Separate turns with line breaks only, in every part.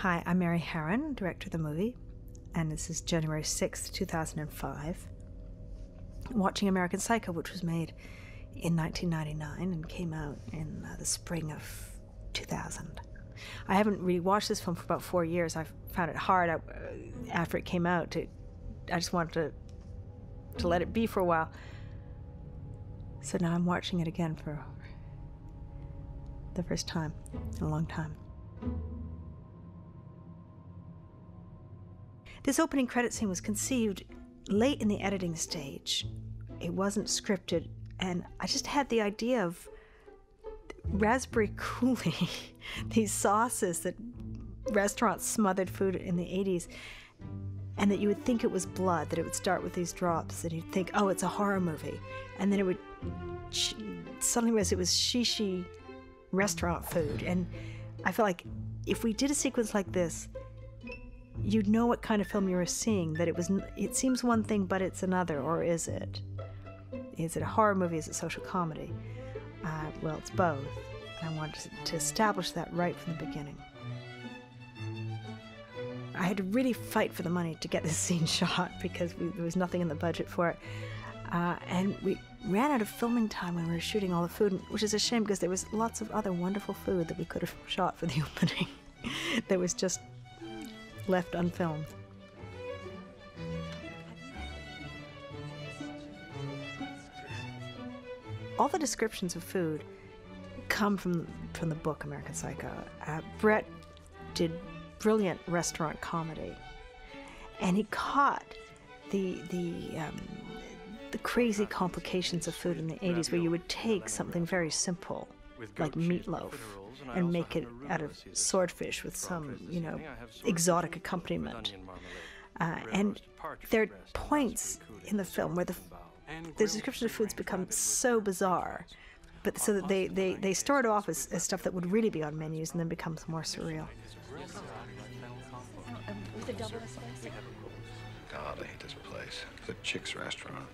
Hi, I'm Mary Harron, director of the movie, and this is January 6th, 2005. watching American Psycho, which was made in 1999 and came out in uh, the spring of 2000. I haven't really watched this film for about four years. I found it hard uh, after it came out. To, I just wanted to to let it be for a while. So now I'm watching it again for the first time in a long time. This opening credit scene was conceived late in the editing stage. It wasn't scripted, and I just had the idea of raspberry coulis, these sauces that restaurants smothered food in the 80s, and that you would think it was blood, that it would start with these drops, and you'd think, oh, it's a horror movie. And then it would suddenly realize it was shishi restaurant food. And I felt like if we did a sequence like this, you'd know what kind of film you were seeing. That it was, it seems one thing, but it's another, or is it? Is it a horror movie? Is it social comedy? Uh, well, it's both. And I wanted to establish that right from the beginning. I had to really fight for the money to get this scene shot because we, there was nothing in the budget for it. Uh, and we ran out of filming time when we were shooting all the food, which is a shame because there was lots of other wonderful food that we could have shot for the opening that was just left unfilmed. All the descriptions of food come from from the book American Psycho. Uh, Brett did brilliant restaurant comedy, and he caught the the um, the crazy complications of food in the 80s, where you would take something very simple like meatloaf and make it out of swordfish with some, you know, exotic accompaniment. Uh, and there are points in the film where the, the description of foods become so bizarre, but so that they, they, they start off as, as stuff that would really be on menus and then becomes more surreal.
God, I hate this place. The chick's restaurant.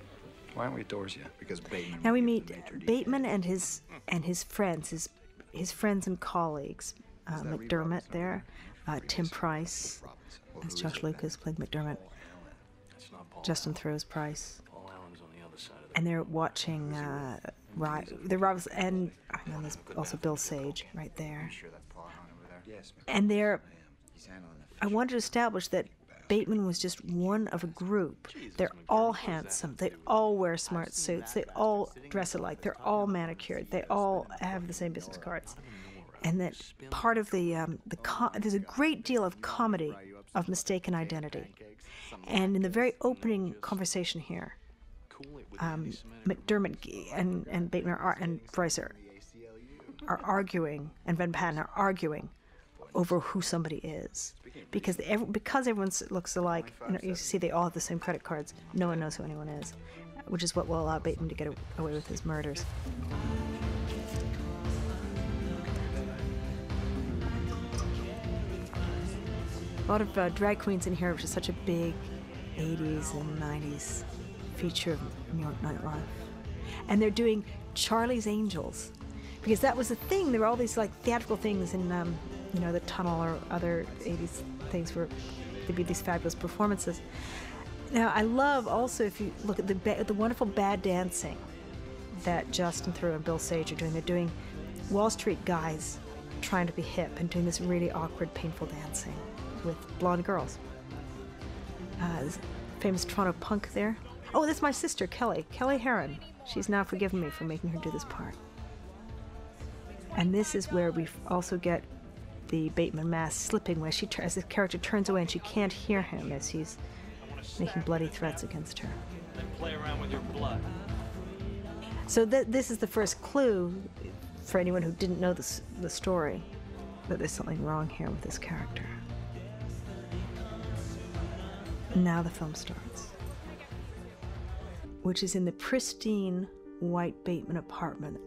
Why aren't we at Dorsia yet?
Because Bateman. Now we meet Bateman and his and his friends, his his friends and colleagues. Uh, McDermott there, uh, Tim Price, as Josh Lucas playing McDermott. Justin Theroux's Price. And they're watching. Uh, right, the Robs and and there's also Bill Sage right there. And they're. I wanted to establish that Bateman was just one of a group. They're all handsome. They all wear smart suits. They all dress alike. They're all manicured. They all have the same business cards. And that part of the um, the com- there's a great deal of comedy of mistaken identity. And in the very opening conversation here, um, McDermott and and Bateman are, and Price are, are arguing, and Van Patten are arguing over who somebody is because because everyone looks alike. You, know, you see they all have the same credit cards. No one knows who anyone is, which is what will allow Bateman to get away with his murders. A lot of uh, drag queens in here, which is such a big 80s and 90s feature of New York nightlife. And they're doing Charlie's Angels because that was the thing. There were all these like theatrical things in um, you know, the tunnel or other 80s things where there'd be these fabulous performances. Now, I love also if you look at the ba- the wonderful bad dancing that Justin Theroux and Bill Sage are doing. They're doing Wall Street guys trying to be hip and doing this really awkward, painful dancing with blonde girls. Uh, famous Toronto punk there. Oh, that's my sister, Kelly. Kelly Harron. She's now forgiven me for making her do this part. And this is where we also get the Bateman mask slipping where she as the character turns away and she can't hear him as he's making bloody threats against her. play around with your blood. So th- this is the first clue for anyone who didn't know this, the story that there's something wrong here with this character. Now the film starts, which is in the pristine white Bateman apartment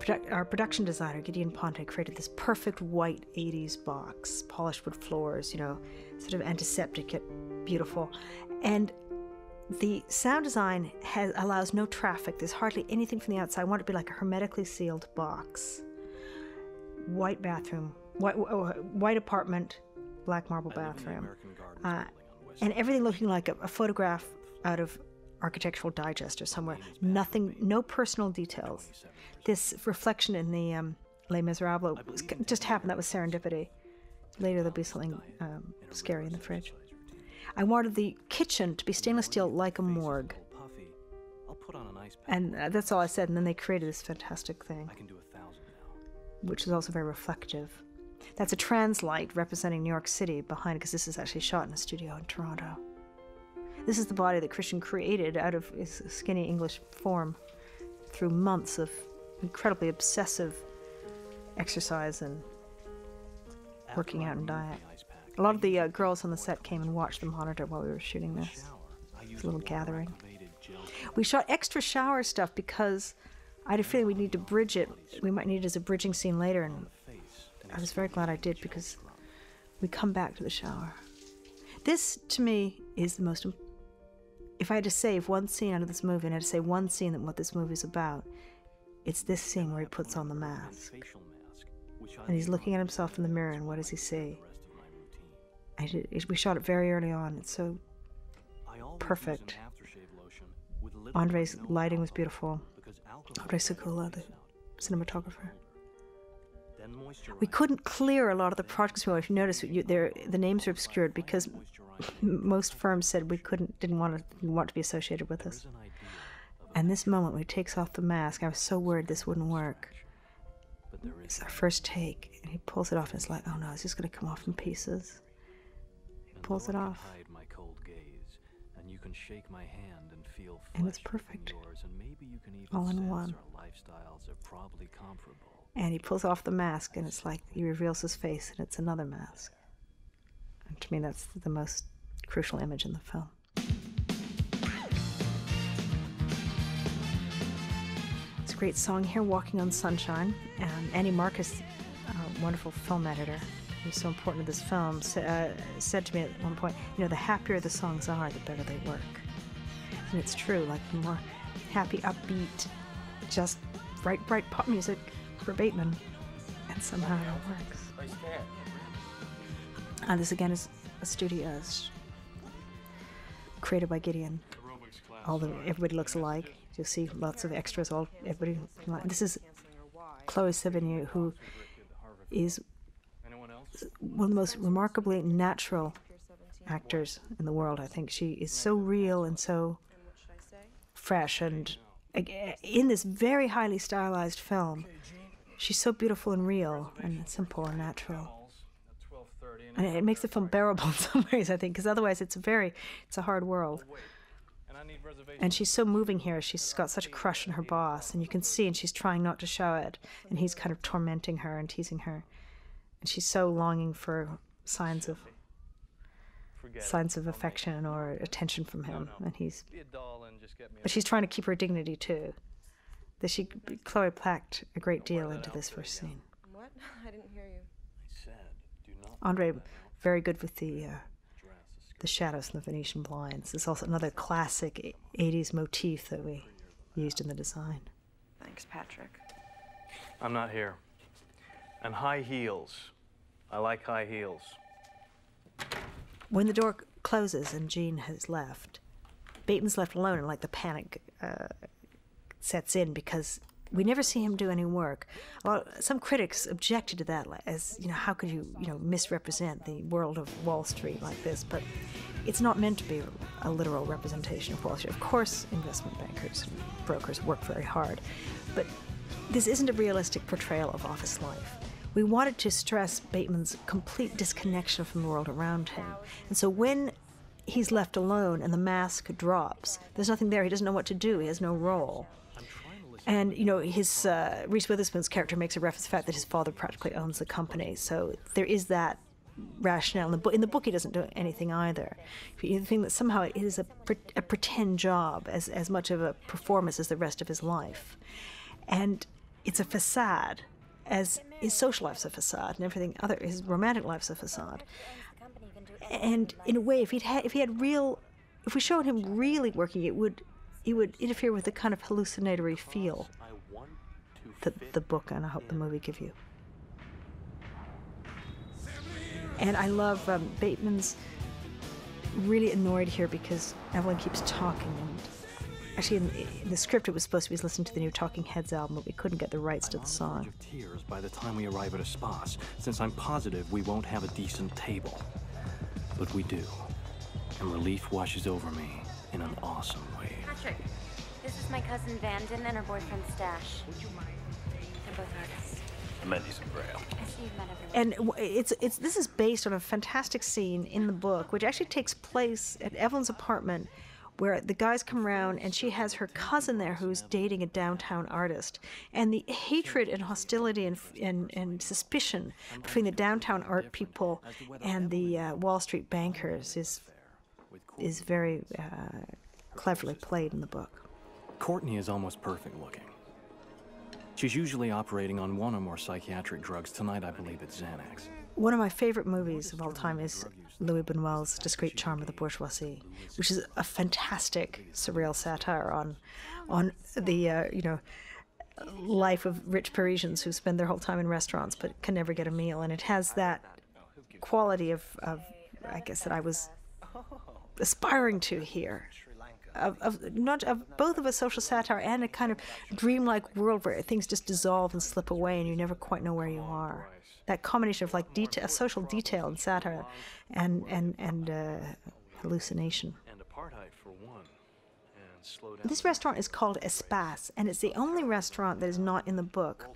Produ- our production designer, Gideon Ponte, created this perfect white 80s box, polished wood floors, you know, sort of antiseptic yet beautiful. And the sound design has, allows no traffic. There's hardly anything from the outside. I want it to be like a hermetically sealed box. White bathroom, white, white apartment, black marble bathroom, uh, and everything looking like a, a photograph out of Architectural Digest or somewhere. Nothing, no personal details. This reflection in the um, Les Miserables was, just happened. That was serendipity. Later there'll be something um, scary in the fridge. I wanted the kitchen to be stainless steel like a morgue. And uh, that's all I said. And then they created this fantastic thing, which is also very reflective. That's a trans light representing New York City behind it, because this is actually shot in a studio in Toronto. This is the body that Christian created out of his skinny English form through months of incredibly obsessive exercise and working out and diet. A lot of the uh, girls on the set came and watched the monitor while we were shooting this. A little gathering. We shot extra shower stuff because I had a feeling we'd need to bridge it. We might need it as a bridging scene later, and I was very glad I did because we come back to the shower. This, to me, is the most. If I had to save one scene out of this movie, and I had to say one scene that what this movie is about, it's this scene where he puts on the mask. And he's looking at himself in the mirror, and what does he see? I did, we shot it very early on. It's so perfect. Andre's lighting was beautiful. Andre Sekula, the cinematographer. We couldn't clear a lot of the projects. If you notice, you, the names are obscured because most firms said we couldn't, didn't want to, didn't want to be associated with us. And this moment when he takes off the mask, I was so worried this wouldn't work. It's our first take, and he pulls it off, and it's like, oh no, it's just going to come off in pieces. He pulls it off. And it's perfect. All in one. And he pulls off the mask, and it's like he reveals his face, and it's another mask. And to me, that's the most crucial image in the film. It's a great song here, Walking on Sunshine. And Andy Marcus, a wonderful film editor, who's so important to this film, uh, said to me at one point, you know, the happier the songs are, the better they work. And it's true, like the more happy, upbeat, just bright, bright pop music for Bateman, and somehow it works. Uh, this again is a studio uh, created by Gideon. All the everybody looks alike. You'll see lots of extras. All everybody. This is Chloe Sevigny, who is one of the most remarkably natural actors in the world. I think she is so real and so fresh, and in this very highly stylized film, she's so beautiful and real and simple and natural and it makes the film bearable in some ways, I think, because otherwise it's a very, it's a hard world. And she's so moving here. She's got such a crush on her boss, and you can see, and she's trying not to show it, and he's kind of tormenting her and teasing her, and she's so longing for signs of signs of affection or attention from him, and he's. But she's trying to keep her dignity too. That she, Chloe packed a great deal into this first scene.
What? I didn't hear you.
Andre, very good with the uh, the shadows and the Venetian blinds. It's also another classic '80s motif that we used in the design.
Thanks, Patrick.
I'm not here. And high heels. I like high heels.
When the door closes and Jean has left, Bateman's left alone, and like the panic uh, sets in because we never see him do any work. Well, some critics objected to that, as you know, how could you, you know, misrepresent the world of Wall Street like this? But it's not meant to be a literal representation of Wall Street. Of course, investment bankers, and brokers work very hard, but this isn't a realistic portrayal of office life. We wanted to stress Bateman's complete disconnection from the world around him, and so when he's left alone and the mask drops, there's nothing there. He doesn't know what to do. He has no role. And you know, his uh, Reese Witherspoon's character makes a reference to the fact that his father practically owns the company. So there is that rationale in the book. In the book, he doesn't do anything either. You think that somehow it is a, a pretend job as as much of a performance as the rest of his life, and it's a facade, as his social life's a facade, and everything other his romantic life's a facade. And in a way, if he'd ha- if he had real, if we showed him really working, it would it would interfere with the kind of hallucinatory feel that the book and I hope the movie give you. And I love um, Bateman's really annoyed here because Evelyn keeps talking. And actually, in, in the script, it was supposed to be listening to the new Talking Heads album, but we couldn't get the rights to the song.
of tears by the time we arrive at Espace, since I'm positive we won't have a decent table. But we do. And relief washes over me in an awesome way.
Patrick, this is my cousin Vanden and her boyfriend Stash. They're both artists.
Mendes and Grail.
I see you've met everyone.
and it's it's this is based on a fantastic scene in the book, which actually takes place at Evelyn's apartment, where the guys come around and she has her cousin there who's dating a downtown artist, and the hatred and hostility and and, and suspicion between the downtown art people and the uh, Wall Street bankers is is very uh, cleverly played in the book.
Courtney is almost perfect looking. She's usually operating on one or more psychiatric drugs. Tonight, I believe it's Xanax.
One of my favorite movies of all time is Louis Buñuel's Discreet Charm of the Bourgeoisie, which is a fantastic surreal satire on, on the uh, you know life of rich Parisians who spend their whole time in restaurants but can never get a meal, and it has that quality of, of I guess that I was aspiring to here. Of, of not of both of a social satire and a kind of dreamlike world where things just dissolve and slip away and you never quite know where you are. That combination of like detail, social detail and satire, and and and uh, hallucination.
And apartheid for one. And slow down.
This restaurant is called Espace, and it's the only restaurant that is not in the book.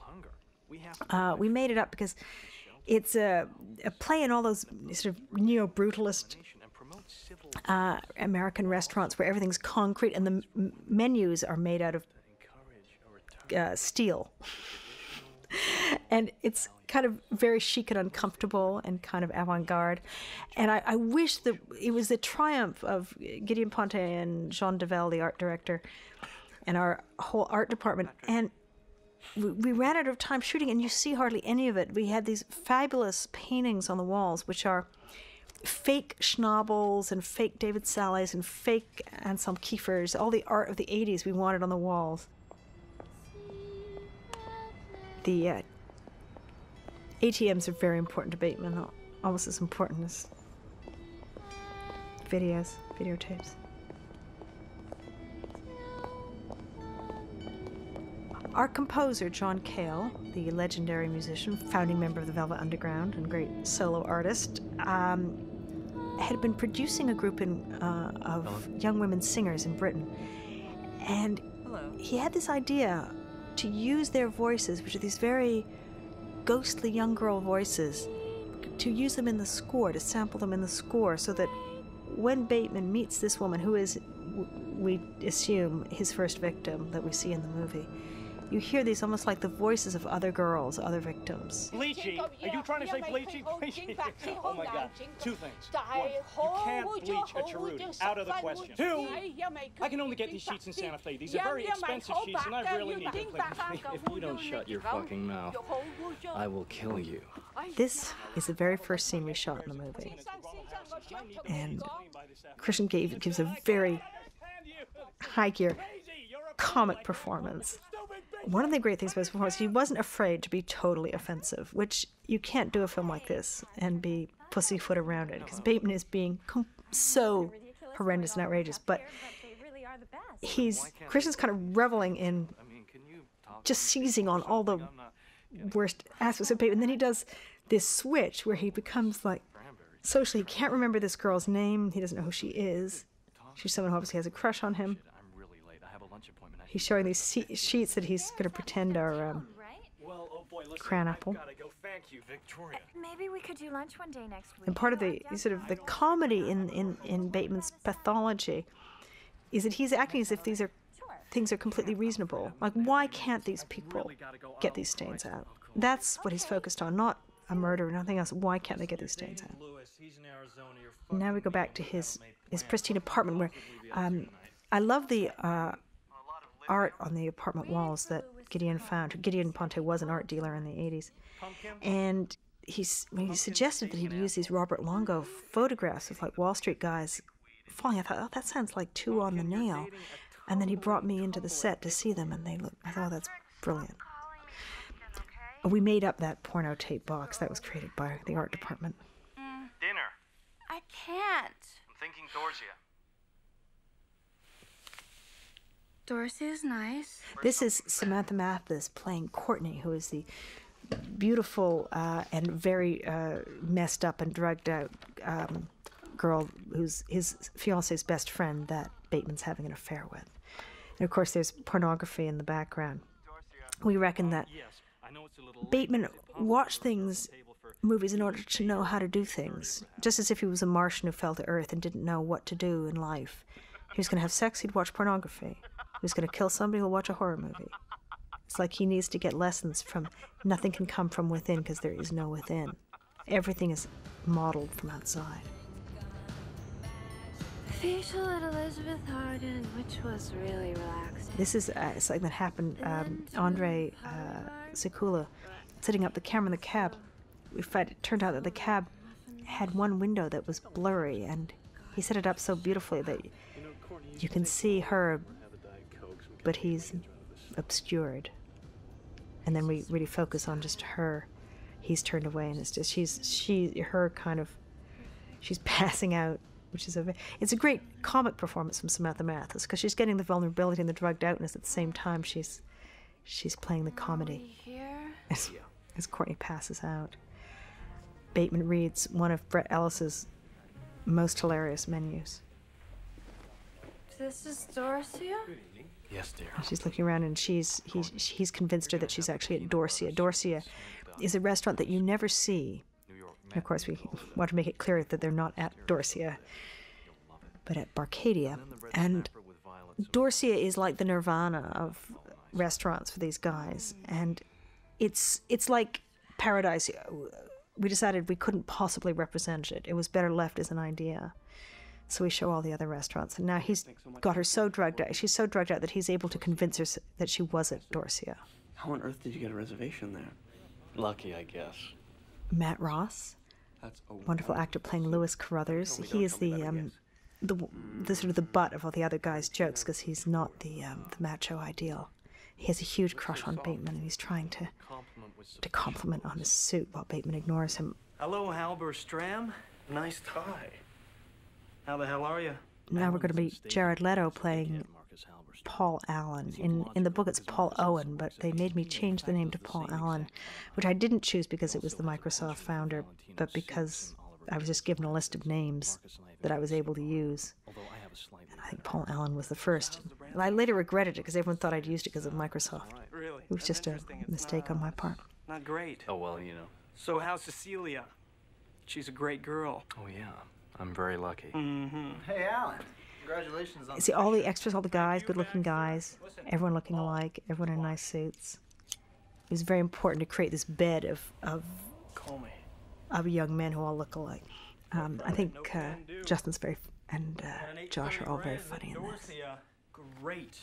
We
Uh, we made it up because it's a, a play in all those sort of neo brutalist
and promote civil
uh, American restaurants where everything's concrete and the menus are made out of uh, steel. and it's kind of very chic and uncomfortable and kind of avant garde. And I, I wish that it was the triumph of Gideon Ponte and Jean Develle, the art director, and our whole art department. And we, we ran out of time shooting, and you see hardly any of it. We had these fabulous paintings on the walls, which are fake Schnabels and fake David Salles and fake Anselm Kiefers, all the art of the 80s we wanted on the walls. The uh, ATMs are very important to Bateman, almost as important as videos, videotapes. Our composer, John Cale, the legendary musician, founding member of the Velvet Underground, and great solo artist, um, had been producing a group in, uh, of young women singers in Britain. And he had this idea to use their voices, which are these very ghostly young girl voices, to use them in the score, to sample them in the score, so that when Bateman meets this woman, who is, we assume, his first victim that we see in the movie, you hear these almost like the voices of other girls, other victims.
Bleachy? Are you trying to say bleachy? Bleachy. Oh my god. Two things. One, you can't bleach a Cerruti. Out of the question. Two, I can only get these sheets in Santa Fe. These are very expensive sheets and I really need to clean them.
If you don't shut your fucking mouth, I will kill you.
This is the very first scene we shot in the movie. And Christian gave, gives a very high gear comic performance. One of the great things about his performance, he wasn't afraid to be totally offensive, which you can't do a film like this and be pussyfoot around it, because Bateman is being com- so horrendous and outrageous. But
They really are the best.
he's Christian's kind of reveling in
I mean, can you talk
just seizing on all the worst aspects of Bateman. And then he does this switch where he becomes like socially he can't remember this girl's name. He doesn't know who she is. She's someone who obviously has a crush on him.
I'm really late. I have a lunch appointment. I
He's showing these se- sheets that he's going to pretend are um,
Right?
Well, oh boy, listen.
Cranapple.
Gotta go. Thank you, Victoria.
Maybe we could do lunch one day next week.
And part of the sort of the comedy in, in, in Bateman's pathology is that he's acting as if these are things are completely reasonable. Like, why can't these people get these stains out? That's what he's focused on, not a murder or nothing else. Why can't they get these stains out? Now we go back to his his pristine apartment where um, I love the uh, art on the apartment walls that Gideon found. Gideon Ponte was an art dealer in the 80s. And he, he suggested that he'd use these Robert Longo photographs of like Wall Street guys falling. I thought, oh, that sounds like two on the nail. And then he brought me into the set to see them, and they looked, I thought, oh, that's brilliant. We made up that porno tape box that was created by the art department. Dinner. I can't. I'm thinking towards.
Dorsia.
is nice.
This is Samantha Mathis playing Courtney, who is the beautiful uh, and very uh, messed up and drugged out um, girl who's his fiance's best friend that Bateman's having an affair with. And of course, there's pornography in the background. We reckon that Bateman watched things, movies, in order to know how to do things, just as if he was a Martian who fell to Earth and didn't know what to do in life. He was going to have sex, he'd watch pornography. Was going to kill somebody, he'll watch a horror movie. It's like he needs to get lessons from nothing can come from within because there is no within. Everything is modeled from outside.
Facial at Elizabeth Arden, which was really relaxing.
This is uh, something that happened. Um, Andre uh, Sekula setting up the camera in the cab. We find it turned out that the cab had one window that was blurry, and he set it up so beautifully that you can see her, but he's obscured. And then we really focus on just her. He's turned away, and it's just she's she her kind of she's passing out, which is a it's a great comic performance from Samantha Mathis because she's getting the vulnerability and the drugged outness at the same time. She's she's playing the comedy
Here?
as, as Courtney passes out. Bateman reads one of Brett Ellis's most hilarious menus.
This is Dorsia?
Yes, dear.
And she's looking around and she's he's he's convinced her that she's actually at Dorsia. Dorsia is a restaurant that you never see. And of course, we want to make it clear that they're not at Dorsia, but at Barcadia. And Dorsia is like the nirvana of restaurants for these guys, and it's it's like paradise. We decided we couldn't possibly represent it. It was better left as an idea. So we show all the other restaurants, and now he's got her so drugged out. She's so drugged out that he's able to convince her that she was at Dorsia.
How on earth did you get a reservation there?
Lucky, I guess.
Matt Ross,
That's a
wonderful actor playing Lewis Carruthers. He is the um, the the sort of the butt of all the other guys' jokes because he's not the um, the macho ideal. He has a huge crush on Bateman, and he's trying to to compliment on his suit while Bateman ignores him.
Hello, Halberstram. Nice tie. How the hell are you?
Now we're going to be Jared Leto playing Paul Allen. In in the book, it's Paul Owen, but they made me change the name to Paul Allen, which I didn't choose because it was the Microsoft founder, but because I was just given a list of names that I was able to use. And I think Paul Allen was the first. And I later regretted it because everyone thought I'd used it because of Microsoft. It was just a mistake on my part.
Not great.
Oh, well, you know.
So how's Cecilia? She's a great girl.
Oh, yeah. I'm very lucky.
Hey, Alan. Congratulations on
See, all the extras, all the guys, good-looking guys, everyone looking alike, everyone in nice suits. It was very important to create this bed of of
Call me.
of young men who all look alike. Um, I think uh, Justin's very and uh, Josh are all very funny in this.
Great.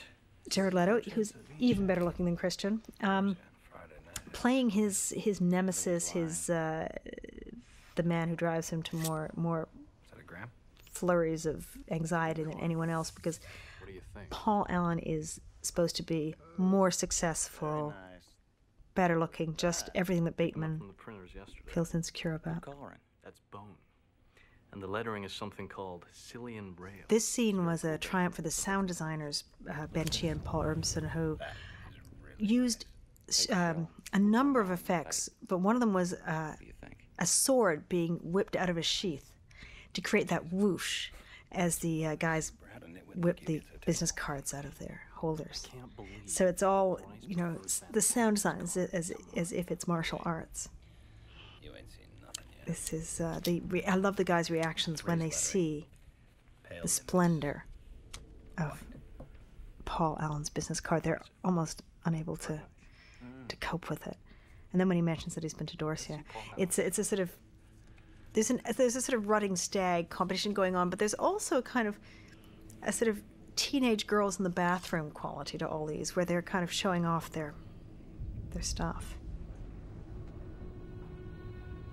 Jared Leto, who's even better looking than Christian, um, playing his his nemesis, his uh, the man who drives him to more more
Is that a gram?
Flurries of anxiety than anyone else because
What do you think?
Paul Allen is supposed to be more successful, better looking, just everything that
From
Bateman
the printers yesterday.
feels insecure about.
That's bone. And the lettering is something called Silian Rail.
This scene was a triumph for the sound designers, uh, Ben Chia and Paul Urmson, who used um, a number of effects, but one of them was uh, a sword being whipped out of a sheath to create that whoosh as the uh, guys whip the business cards out of their holders. So it's all, you know, the sound design is as, as if it's martial arts. This is uh, the. Re- I love the guys' reactions when they see the splendor of Paul Allen's business card. They're almost unable to to cope with it. And then when he mentions that he's been to Dorsia, it's it's a sort of there's an there's a sort of rutting stag competition going on, but there's also a kind of a sort of teenage girls in the bathroom quality to all these, where they're kind of showing off their their stuff.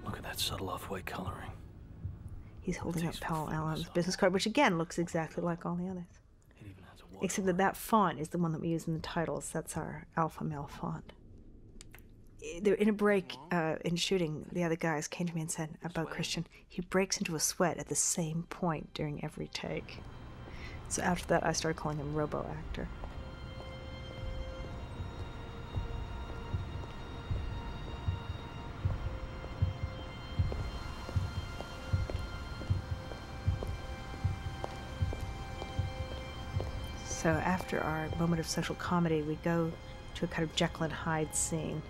Look at that subtle off-white coloring.
He's holding up Paul Allen's business card, which again looks exactly like all the others.
It even has a
Except that that font is the one that we use in the titles. That's our alpha male font. They're in a break uh, in shooting. The other guys came to me and said about Christian, he breaks into a sweat at the same point during every take. So after that, I started calling him Robo Actor. So after our moment of social comedy, we go to a kind of Jekyll and Hyde scene.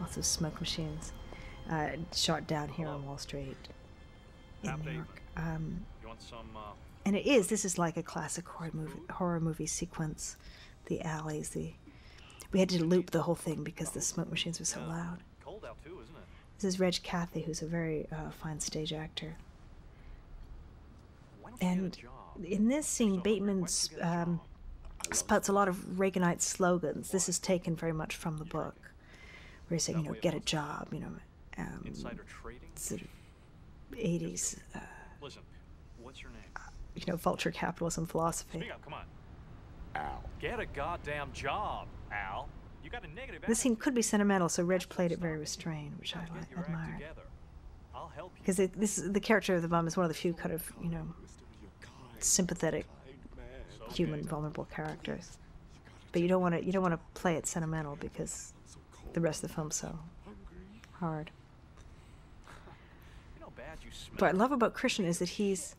Lots of smoke machines. Uh, shot down here on Wall Street in New York. Um, and it is. This is like a classic horror movie, horror movie sequence. The alleys, the we had to loop the whole thing because the smoke machines were so loud.
Cold out too, isn't it?
This is Reg Cathey, who's a very uh, fine stage actor. And in this scene, Bateman um, spouts a lot of Reaganite slogans. This is taken very much from the book, where he's saying, you know, get a job, you know, um,
Insider trading.
sort of 80s, uh,
Listen, what's your name?
you know, vulture capitalism philosophy.
Speak up, come on. Al. Get a goddamn job, Al. You got a negative
This scene could be sentimental, so Reg played it very restrained, which I
Get
li-
your act
admired.
together. I'll help you.
Because this is- the character of the bum is one of the few kind of, you know, sympathetic, human, vulnerable characters. But you don't want to you don't want to play it sentimental because the rest of the film so hard.
You know how bad you smell.
What I love about Christian is that he's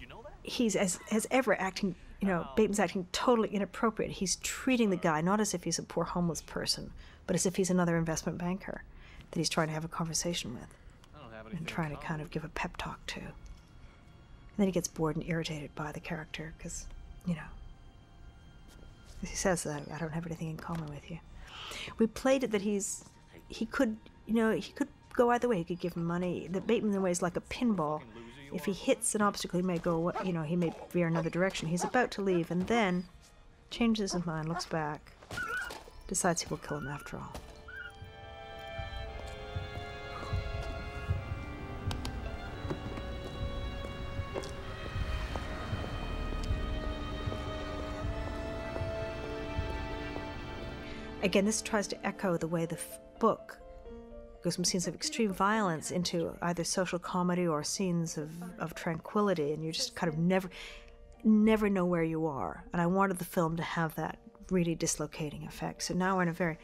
you know that?
he's as as ever acting you know oh. Bateman's acting totally inappropriate. He's treating the guy not as if he's a poor homeless person, but as if he's another investment banker that he's trying to have a conversation with
I don't have
and trying to kind of give a pep talk to. And then he gets bored and irritated by the character because, you know, he says that I don't have anything in common with you. We played it that he's he could you know he could go either way. He could give him money. The Bateman in is like a pinball. If he hits an obstacle, he may go you know he may veer another direction. He's about to leave and then changes his mind, looks back, decides he will kill him after all. Again, this tries to echo the way the f- book goes from scenes of extreme violence into either social comedy or scenes of, of tranquility, and you just kind of never, never know where you are. And I wanted the film to have that really dislocating effect. So now we're in a very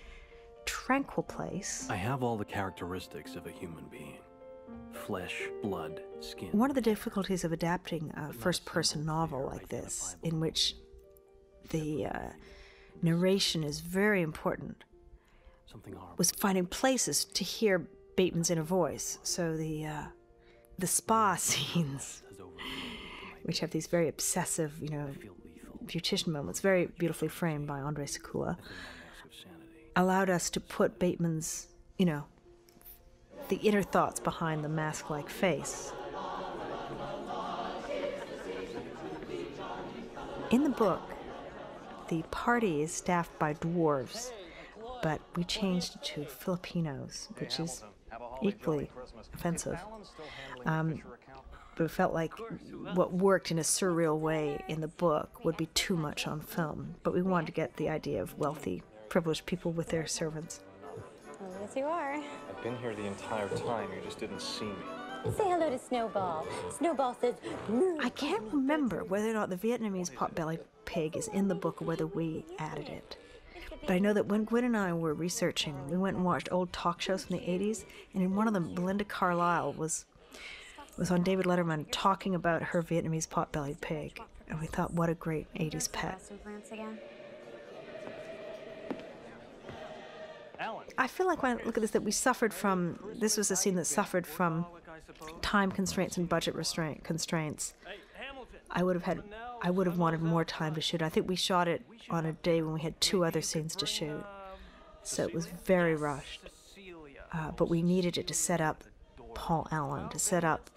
tranquil place.
I have all the characteristics of a human being flesh, blood, skin.
One of the difficulties of adapting a first person novel like this, in which the uh, narration is very important,
Something horrible.
was finding places to hear Bateman's inner voice. So the uh, the spa scenes, which have these very obsessive, you know, beautician moments, very beautifully framed by Andre Sekula,
Mask of sanity.
allowed us to put Bateman's, you know, the inner thoughts behind the mask-like face. In the book, the party is staffed by dwarves, but we changed it to Filipinos, which is equally offensive. Um, but it felt like what worked in a surreal way in the book would be too much on film. But we wanted to get the idea of wealthy, privileged people with their servants.
Yes, you are.
I've been here the entire time. You just didn't see me.
Say hello to Snowball. Snowball says,
I can't remember whether or not the Vietnamese potbelly pig is in the book whether we added it. But I know that when Gwen and I were researching, we went and watched old talk shows from the 80s, and in one of them, Belinda Carlisle was was on David Letterman talking about her Vietnamese pot-bellied pig, and we thought, what a great 80s pet. I feel like when I look at this, that we suffered from. This was a scene that suffered from time constraints and budget restraint constraints. I would have had. I would have wanted more time to shoot. I think we shot it on a day when we had two other scenes to shoot, so it was very rushed. Uh, but we needed it to set up Paul Allen, to set up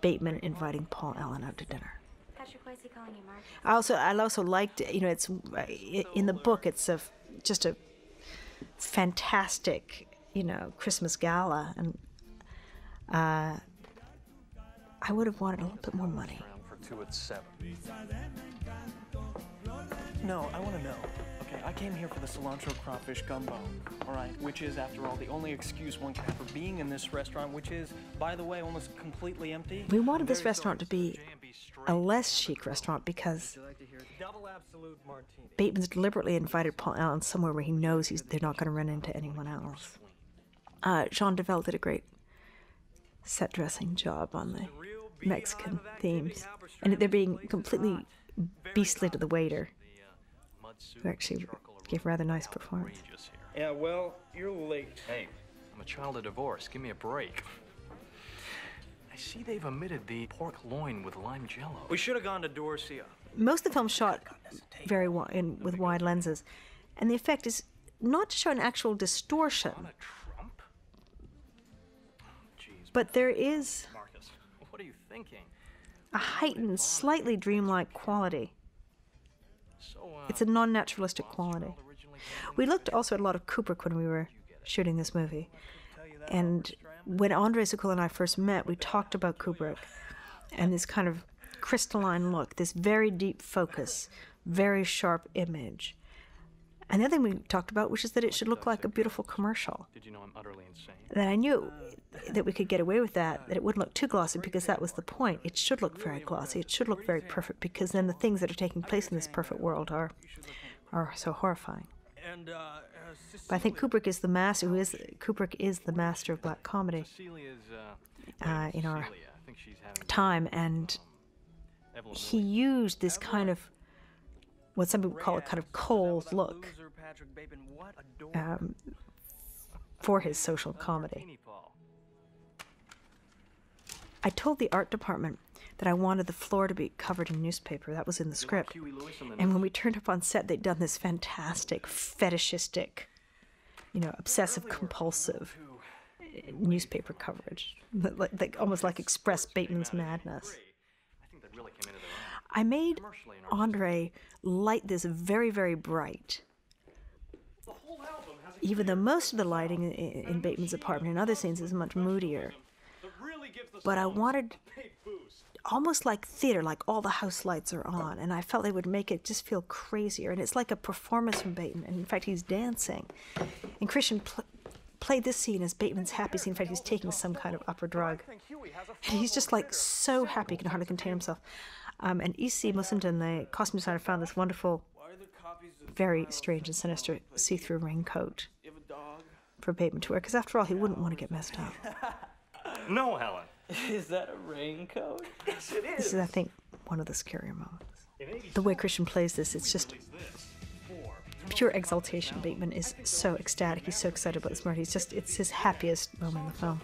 Bateman inviting Paul Allen out to dinner.
Patrick, why is calling you Mark?
I also I also liked you know it's in the book it's a just a fantastic you know Christmas gala and uh, I would have wanted a little bit more money.
For two at seven.
No, I want to know. Okay, I came here for the cilantro crawfish gumbo, all right, which is, after all, the only excuse one can have for being in this restaurant, which is, by the way, almost completely empty.
We wanted this restaurant to be a less chic restaurant because
Double absolute martini.
Bateman's deliberately invited Paul Allen somewhere where he knows he's, they're not going to run into anyone else. Uh, Jean Develle did a great set dressing job on the Mexican themes, and they're being completely beastly to the waiter, who actually gave a rather nice performance.
Yeah, well, you're late.
Hey, I'm a child of divorce. Give me a break. I see they've omitted the pork loin with lime jello.
We should have gone to Dorsia.
Most of the film shot very wi- in, with wide lenses, and the effect is not to show an actual distortion,
oh,
but there is
Marcus, what are you thinking?
a heightened, slightly dreamlike quality.
So, uh,
It's a non naturalistic quality. We looked also at a lot of Kubrick when we were shooting this movie. And when Andre Sekula and I first met, we talked about Kubrick and this kind of crystalline look, this very deep focus, very sharp image. And the other thing we talked about, which is that it should look like a beautiful commercial.
did you know I'm utterly insane?
That I knew that we could get away with that, that it wouldn't look too glossy because that was the point. It should look very glossy. It should look very perfect because then the things that are taking place in this perfect world are, are so horrifying.
And, uh,
But I think Kubrick is the master. Who is Kubrick is the master of black comedy
uh,
uh, in our
Celia. I think she's having
time, and he used this kind of what some people call a kind of cold look
loser Patrick Bateman, what a dork.
um, for his social comedy. I told the art department that I wanted the floor to be covered in newspaper. That was in the script.
And
when we turned up on set, they'd done this fantastic, fetishistic, you know, obsessive compulsive uh, newspaper coverage, like, like almost like express Bateman's madness.
I think that really came into their own.
I made Andre light this very, very bright. Even though most of the lighting in, in Bateman's apartment and other scenes is much moodier. But I wanted almost like theater, like all the house lights are on, and I felt they would make it just feel crazier. And it's like a performance from Bateman. And in fact, he's dancing. And Christian pl- played this scene as Bateman's happy scene. In fact, he's taking some kind of upper drug. And he's just like so happy, he can hardly contain himself. Um, and E.C. Mussenden, the costume designer, found this wonderful, very strange and sinister see through raincoat for Bateman to wear, because after all, he wouldn't want to get messed up.
No, Helen.
Is that a raincoat?
Yes, it is.
This is, I think, one of the scarier moments. The way Christian plays this, it's just pure exaltation. Bateman is so ecstatic. He's so excited about this murder. He's just, it's his happiest moment in the film.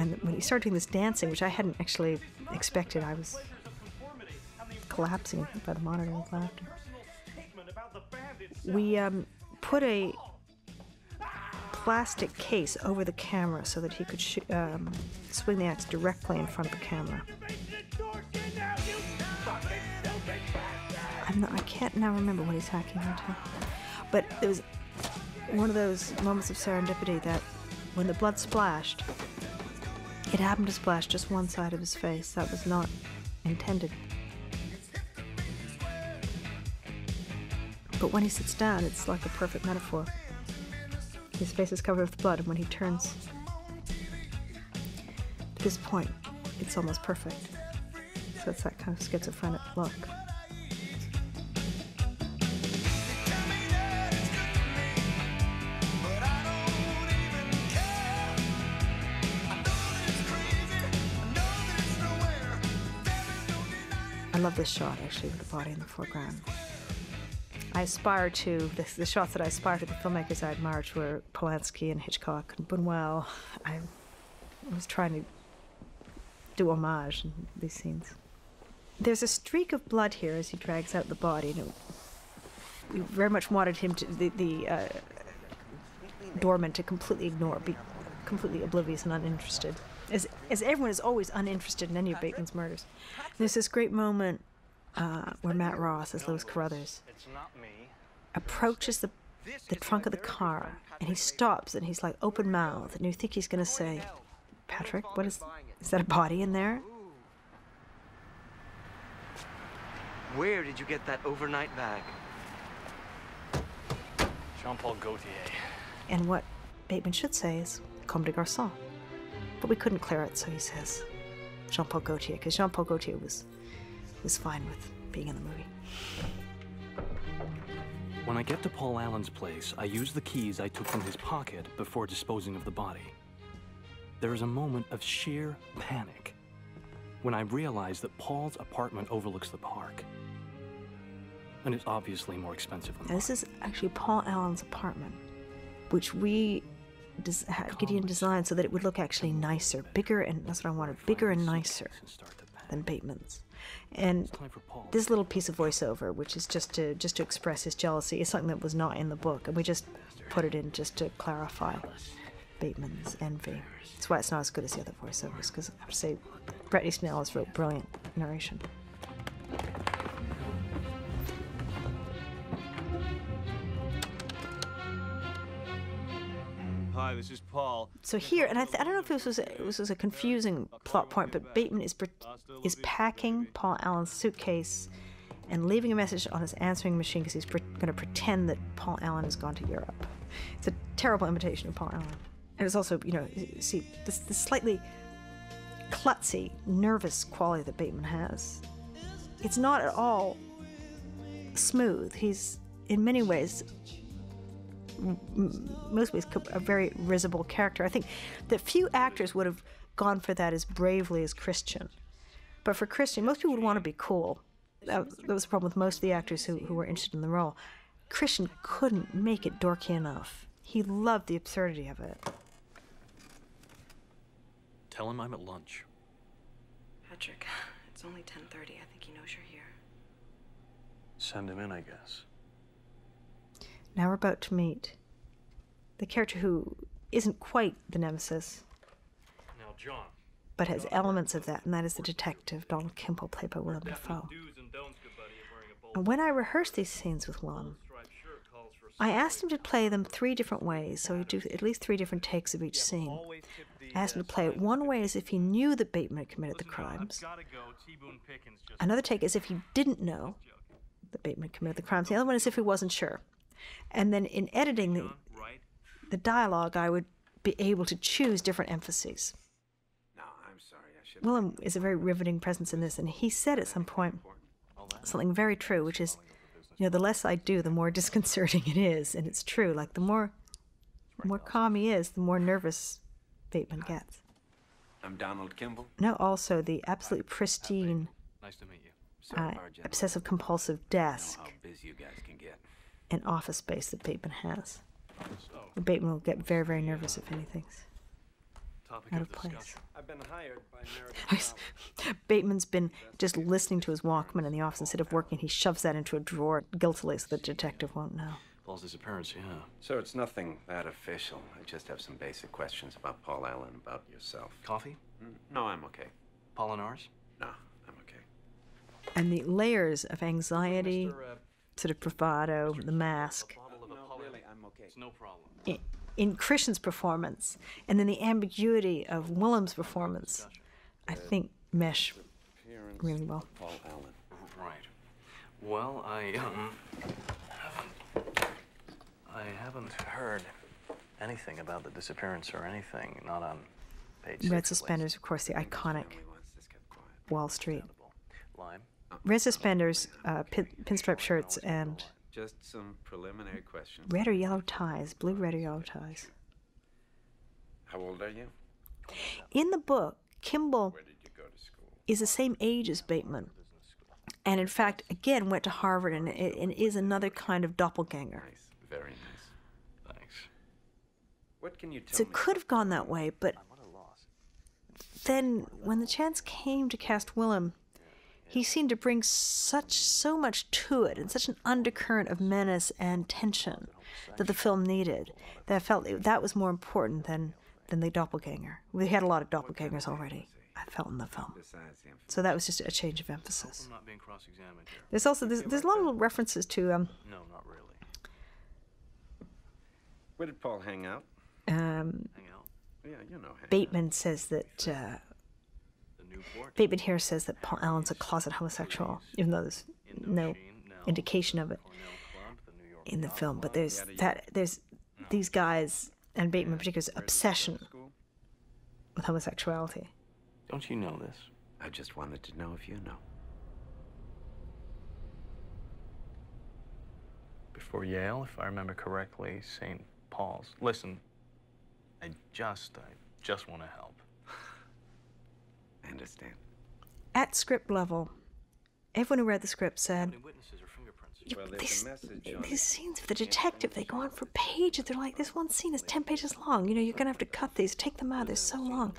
And when he started doing this dancing, which I hadn't actually expected, I was collapsing by the monitor with laughter. We um, put a plastic case over the camera so that he could sh- um, swing the axe directly in front of the camera. Not, I can't now remember what he's hacking into. But it was one of those moments of serendipity that when the blood splashed, it happened to splash just one side of his face. That was not intended. But when he sits down, it's like a perfect metaphor. His face is covered with blood, and when he turns at this point, it's almost perfect. So it's that kind of schizophrenic look. Love this shot actually with the body in the foreground. I aspire to the, the shots that I aspire to the filmmakers I admired were Polanski and Hitchcock and Buñuel. I was trying to do homage in these scenes. There's a streak of blood here as he drags out the body. And it, we very much wanted him to the, the uh, doorman to completely ignore, be completely oblivious and uninterested, as as everyone is always uninterested in any of Bateman's murders. There's this great moment uh, where Matt Ross as Lewis Carruthers
It's not me.
approaches the the trunk of the car and he stops and he's like open mouthed and you think he's gonna say, Patrick, what is is that a body in there?
Where did you get that overnight bag?
Jean Paul Gaultier.
And what Bateman should say is Comme des Garçons. But we couldn't clear it, so he says Jean Paul Gaultier, because Jean Paul Gaultier was, was fine with being in the movie.
When I get to Paul Allen's place, I use the keys I took from his pocket before disposing of the body. There is a moment of sheer panic when I realize that Paul's apartment overlooks the park. And it's obviously more expensive than
this is actually Paul Allen's apartment, which we des- Gideon designed so that it would look actually nicer, bigger, and that's what I wanted, bigger and nicer than Bateman's. And this little piece of voiceover, which is just to just to express his jealousy, is something that was not in the book, and we just put it in just to clarify Bateman's envy. That's why it's not as good as the other voiceovers, because I have to say, Bret Easton Ellis wrote brilliant narration.
Hi, this is Paul.
So here, and I, I don't know if this was a, this was a confusing plot point, but Bateman is is packing Paul Allen's suitcase and leaving a message on his answering machine because he's going to pretend that Paul Allen has gone to Europe. It's a terrible imitation of Paul Allen, and it's also you know see this, this slightly klutzy, nervous quality that Bateman has. It's not at all smooth. He's in many ways m- most ways co- a very risible character. I think that few actors would have gone for that as bravely as Christian. But for Christian, most people would want to be cool. That, that was the problem with most of the actors who, who were interested in the role. Christian couldn't make it dorky enough. He loved the absurdity of it.
Tell him I'm at lunch.
Patrick, it's only 10:30. I think he knows you're here.
Send him in, I guess.
Now we're about to meet the character who isn't quite the nemesis,
Now, John.
but has elements of that, and that is the detective, Donald Kimball, played by Willem Dafoe. And when I rehearsed these scenes with Willem, I asked him to play them three different ways, so he'd do at least three different takes of each scene. I asked him to play it one way as if he knew that Bateman had committed the crimes. Another take as if he didn't know that Bateman had committed the crimes. The other one as if he wasn't sure. And then in editing the, the dialogue, I would be able to choose different emphases.
No, I'm sorry. I should.
Willem is a very riveting presence in this, and he said at some point something very true, which is, you know, the less I do, the more disconcerting it is, and it's true. Like the more, the more calm he is, the more nervous Bateman gets.
I'm Donald Kimball.
No, also the absolutely pristine,
Nice to meet you.
uh, obsessive compulsive desk
How busy you guys can get.
and office space that Bateman has. Bateman will get very, very nervous if anything's
Topic
out
of
of place.
I've been hired by
Bateman's been just listening to his Walkman in the office instead of working. He shoves that into a drawer guiltily so the detective won't know.
Paul's disappearance, yeah.
So it's nothing that official. I just have some basic questions about Paul Allen, about yourself.
Coffee?
Mm, No, I'm okay.
Paulinars?
No, I'm okay.
And the layers of anxiety,
Mr.
Sort of bravado, the mask,
bottle of
No,
Apollinaris.
really, I'm okay.
It's no problem.
i- in Christian's performance, and then the ambiguity of Willem's performance, I think mesh really well.
Paul Allen.
Right. Well, I um haven't I haven't heard anything about the disappearance or anything. Not on page
Red suspenders, of course, the iconic
Family wants this kept quiet.
Wall Street.
Lime.
Red suspenders, uh, pin, pinstripe shirts, and
Just some preliminary questions.
red or yellow ties, blue, red, or yellow ties.
How old are you?
In the book, Kimball
Where did you go to school?
is the same age as Bateman. And in fact, again, went to Harvard and, and is another kind of doppelganger.
Nice, very nice.
Thanks.
What can you tell
So
me?
it could have gone that way, but then when the chance came to cast Willem, he seemed to bring such so much to it and such an undercurrent of menace and tension that the film needed that I felt it- that was more important than than the doppelganger. We had a lot of doppelgangers already. I felt in the film, so that was just a change of emphasis.
I'm not being cross-examined here.
There's also there's, there's a lot of references to um,
No, not really.
Where did Paul hang out?
um,
Hang out.
Yeah, you know hang
Bateman says that uh,
The Newport.
Bateman here says that Paul Allen's a closet homosexual, even though there's no indication of it.
Cornell Club, the New York
in the film, but there's that there's these guys and Bateman in particular's obsession with homosexuality.
Don't you know this?
I just wanted to know if you know.
Before Yale, if I remember correctly, St. Paul's. Listen, I just, I just want to help.
I understand.
At script level, everyone who read the script said,
many witnesses or
"You-
Well,
these, these scenes of the detective, they go on for pages. They're like, this one scene is 10 pages long. You know, you're going to have to cut these, take them out. They're so long.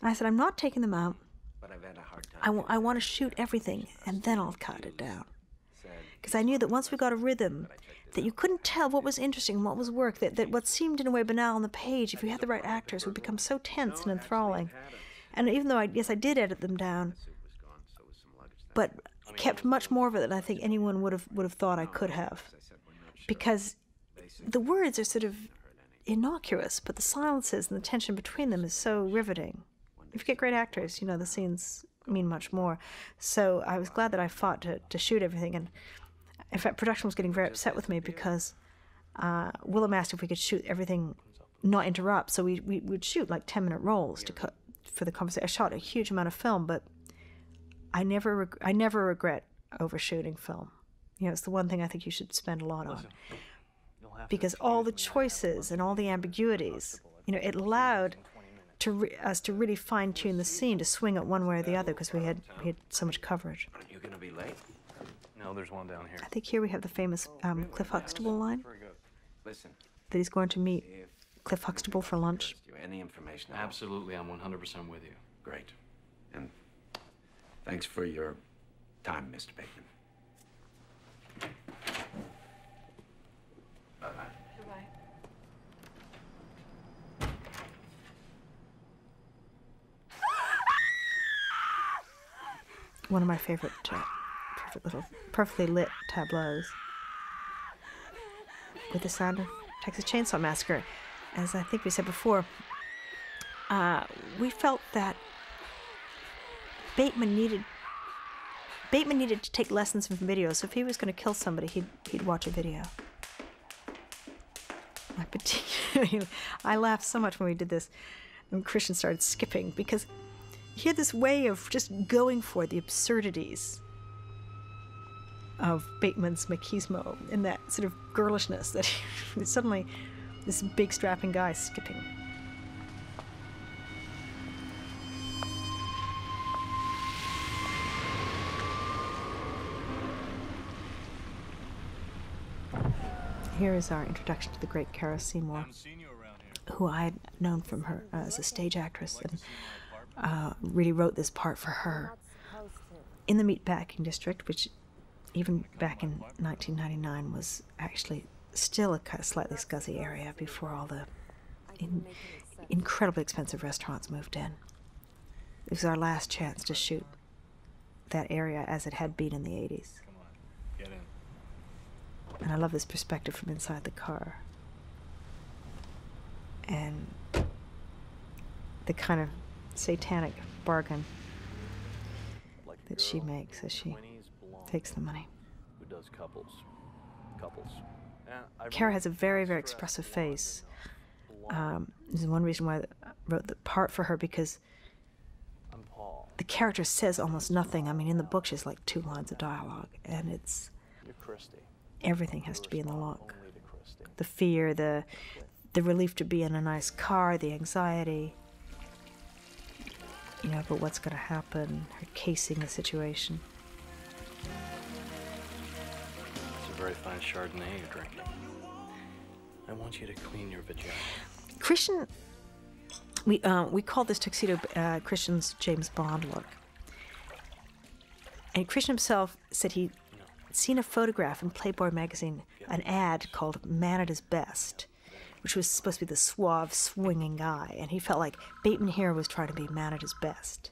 And I said, I'm not taking them out.
But I've had a hard time.
I, w- I want to shoot everything, and then I'll cut it down. Because I knew that once we got a rhythm, that you couldn't tell what was interesting and what was work, that, that what seemed in a way banal on the page, if you had the right actors, would become so tense and enthralling. And even though I, yes, I did edit them down, but kept much more of it than I think anyone would have would have thought I could have, because the words are sort of innocuous, but the silences and the tension between them is so riveting. If you get great actors, you know the scenes mean much more. So I was glad that I fought to, to shoot everything, and in fact, production was getting very upset with me because uh, Willem asked if we could shoot everything, not interrupt. So we, we would shoot like ten minute rolls to cut for the conversation. I shot a huge amount of film, but I never reg- I never regret overshooting film. You know, it's the one thing I think you should spend a lot on
You'll have to
because all the choices and all the ambiguities, you know, it allowed to re- us to really fine tune the scene to swing it one way or the other because we had we had so much coverage.
Aren't you going to be late?
No, there's one down here.
I think here we have the famous um, Cliff Huxtable line
Listen,
that he's going to meet Cliff Huxtable for lunch.
You any information, at all,
Absolutely, I'm 100% with you.
great. And thanks for your time, Mr. Bateman. Bye-bye.
Goodbye.
One of my favorite, perfect little, perfectly lit tableaus with the sound of Texas Chainsaw Massacre. As I think we said before, uh, we felt that Bateman needed Bateman needed to take lessons from videos. So if he was going to kill somebody, he'd he'd watch a video. I particularly, I laughed so much when we did this, and Christian started skipping because he had this way of just going for the absurdities of Bateman's machismo and that sort of girlishness that he, suddenly this big strapping guy skipping. Here is our introduction to the great Cara Seymour, who I had known from her uh, as a stage actress and uh, really wrote this part for her in the meatpacking district, which even back in 1999 was actually still a slightly scuzzy area before all the in, incredibly expensive restaurants moved in. It was our last chance to shoot that area as it had been in the 80s. And I love this perspective from inside the car. And the kind of satanic bargain that she makes as she takes the money.
Who does couples. Couples. Cara
has a very, very expressive face. Um, this is one reason why I wrote the part for her because
I'm Paul.
the character says almost nothing. I mean, in the book, she's like two lines of dialogue, and it's
You're Christy.
Everything has to be in the
Respond
look.
Only to Christy.
The fear, the the relief to be in a nice car, the anxiety. You know, but what's going to happen? Her casing the situation.
It's a very fine Chardonnay you're drinking. I want you to clean your vagina.
Christian, we uh, we call this tuxedo uh, Christian's James Bond look. And Christian himself said he'd seen a photograph in Playboy magazine, an ad called "Man at His Best," which was supposed to be the suave, swinging guy, and he felt like Bateman here was trying to be man at his best.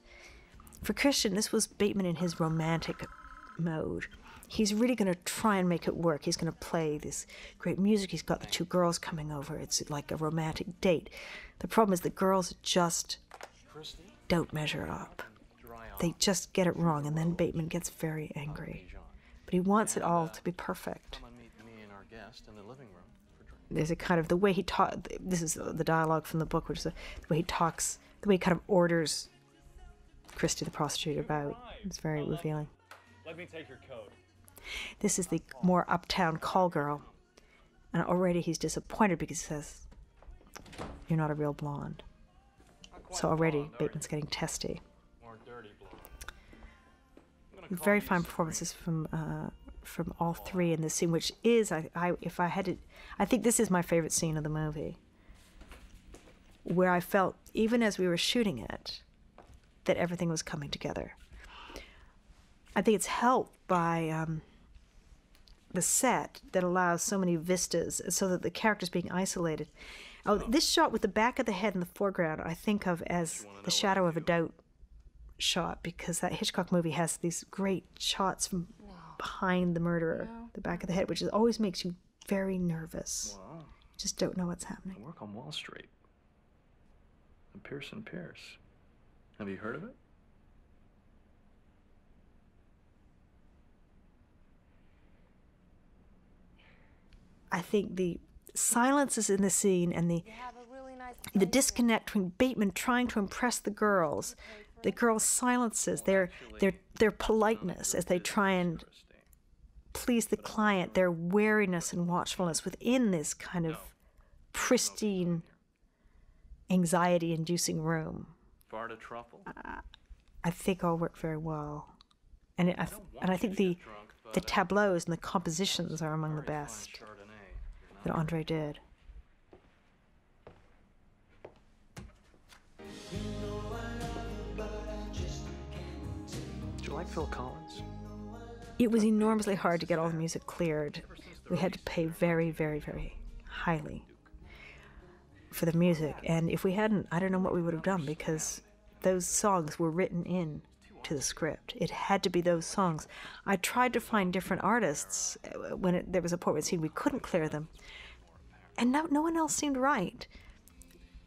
For Christian, this was Bateman in his romantic mode. He's really going to try and make it work. He's going to play this great music. He's got the two girls coming over. It's like a romantic date. The problem is the girls just don't measure up. They just get it wrong, and then Bateman gets very angry. But he wants it all to be perfect.
Come and meet me and our guest.
best in the living room for drinks.
there's a kind of the way he talk. This is the dialogue from the book, which is the, the way he talks, the way he kind of orders Christy the prostitute about. It's very revealing.
Let me take your coat.
This is the more uptown call girl, and already he's disappointed because he says, "You're not a real blonde." So already Bateman's getting testy. Very fine performances from uh, from all three in this scene, which is I, I if I had to, I think this is my favorite scene of the movie. Where I felt even as we were shooting it, that everything was coming together. I think it's helped by um, the set that allows so many vistas, so that the characters being isolated. Oh, this shot with the back of the head in the foreground, I think of as the shadow of a doubt shot because that Hitchcock movie has these great shots from behind the murderer, the back of the head, which is, always makes you very nervous.
Wow.
Just don't know what's happening.
I
happening.
work on Wall Street. The Pierce & Pierce. Have you heard of it?
I think the silences in the scene and the the disconnect between Bateman trying to impress the girls, the girls' silences, their their their politeness as they try and please the client, their wariness and watchfulness within this kind of pristine, anxiety-inducing room.
Truffle?
Uh, I think all work very well, and it, I and I think the the tableaus and the compositions are among the best that Andre did.
Like Phil Collins?
It was enormously hard to get all the music cleared. We had to pay very, very, very highly for the music, and if we hadn't, I don't know what we would have done because those songs were written in to the script. It had to be those songs. I tried to find different artists uh, when it, there was a point where it seemed we couldn't clear them, and no, no one else seemed right.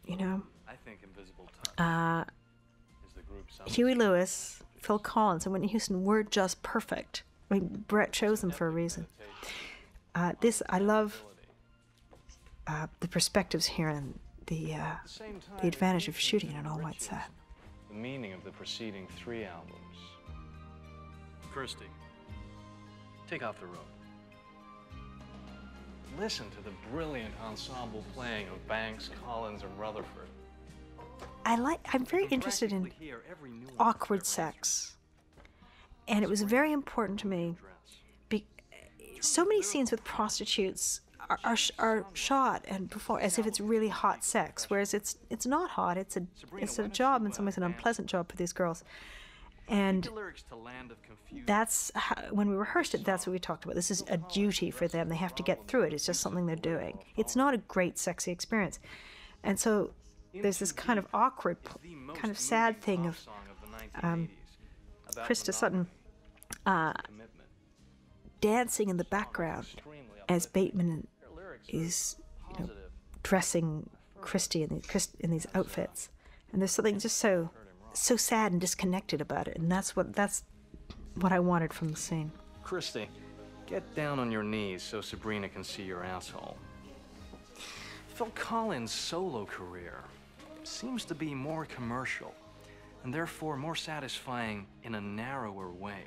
You know,
I think Invisible Touch
uh,
is the group.
Huey Lewis, Phil Collins, and Whitney Houston were just perfect. I mean, Bret chose them for a reason. Uh, this I love uh, the perspectives here and the uh, the advantage of shooting it
and
all white set.
The meaning of the preceding three albums. Christy, take off the robe. Listen to the brilliant ensemble playing of Banks, Collins, and Rutherford.
I like. I'm very interested in awkward sex, and it was very important to me. Be, so many scenes with prostitutes are, are, are shot and performed as if it's really hot sex, whereas it's it's not hot. It's a it's a job in some ways, an unpleasant job for these girls, and
lyrics to Land of Confusion.
that's how, when we rehearsed it. That's what we talked about. This is a duty for them. They have to get through it. It's just something they're doing. It's not a great sexy experience, and so there's this kind of awkward, kind of sad thing of um, Krista Sutton uh, dancing in the background as Bateman is you know, dressing Christy in these, in these outfits, and there's something just so so sad and disconnected about it, and that's what that's what I wanted from the scene.
Christy, get down on your knees so Sabrina can see your asshole. Phil Collins' solo career seems to be more commercial and therefore more satisfying in a narrower way.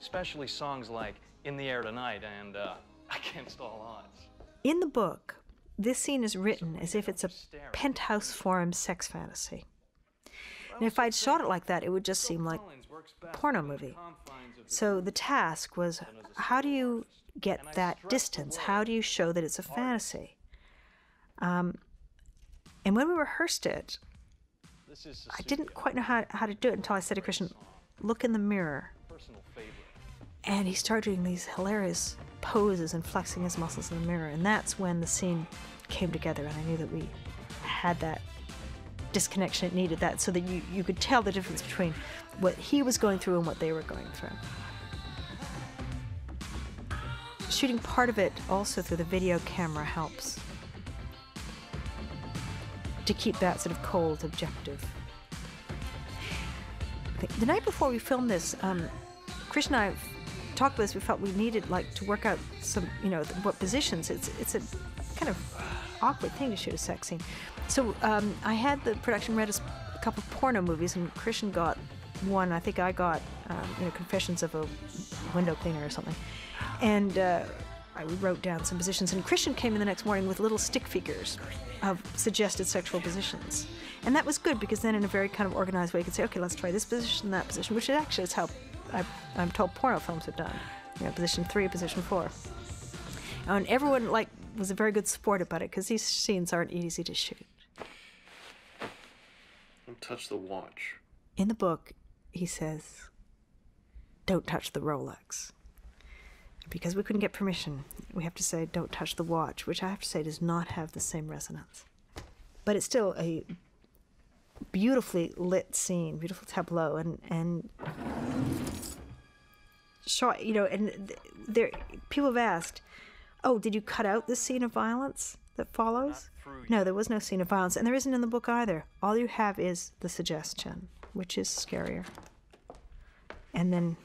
Especially songs like In the Air Tonight and uh, Against All Odds.
In the book, this scene is written as if it's a penthouse forum sex fantasy. And if I'd shot it like that, it would just seem like a porno movie. So the task was how do you get that distance? How do you show that it's a fantasy? Um, and when we rehearsed it,
This is
I didn't quite know how, how to do it until I said to Christian, look in the mirror.
a personal favorite.
And he started doing these hilarious poses and flexing his muscles in the mirror. And that's when the scene came together. And I knew that we had that disconnection it needed that so that you, you could tell the difference between what he was going through and what they were going through. Shooting part of it also through the video camera helps to keep that sort of cold objective. The- night before we filmed this, um, Chris and I talked about this. We felt we needed like to work out some, you know, what positions. It's it's a kind of awkward thing to shoot a sex scene. So um, I had the production read us a couple of porno movies, and Christian got one. I think I got, um, you know, Confessions of a Window Cleaner or something, and. Uh, I wrote down some positions, and Christian came in the next morning with little stick figures of suggested sexual positions. And that was good because then, in a very kind of organized way, you could say, okay, let's try this position, that position, which actually is how I, am told porno films have done. You know, position three, position four. And everyone like was a very good sport about it because these scenes aren't easy to shoot.
Don't touch the watch.
In the book, he says, "Don't touch the Rolex." Because we couldn't get permission, we have to say, don't touch the watch, which I have to say does not have the same resonance. But it's still a beautifully lit scene, beautiful tableau, and, and shot, you know, and there, people have asked, oh, did you cut out this scene of violence that follows? No, there was no scene of violence, and there isn't in the book either. All you have is the suggestion, which is scarier. And then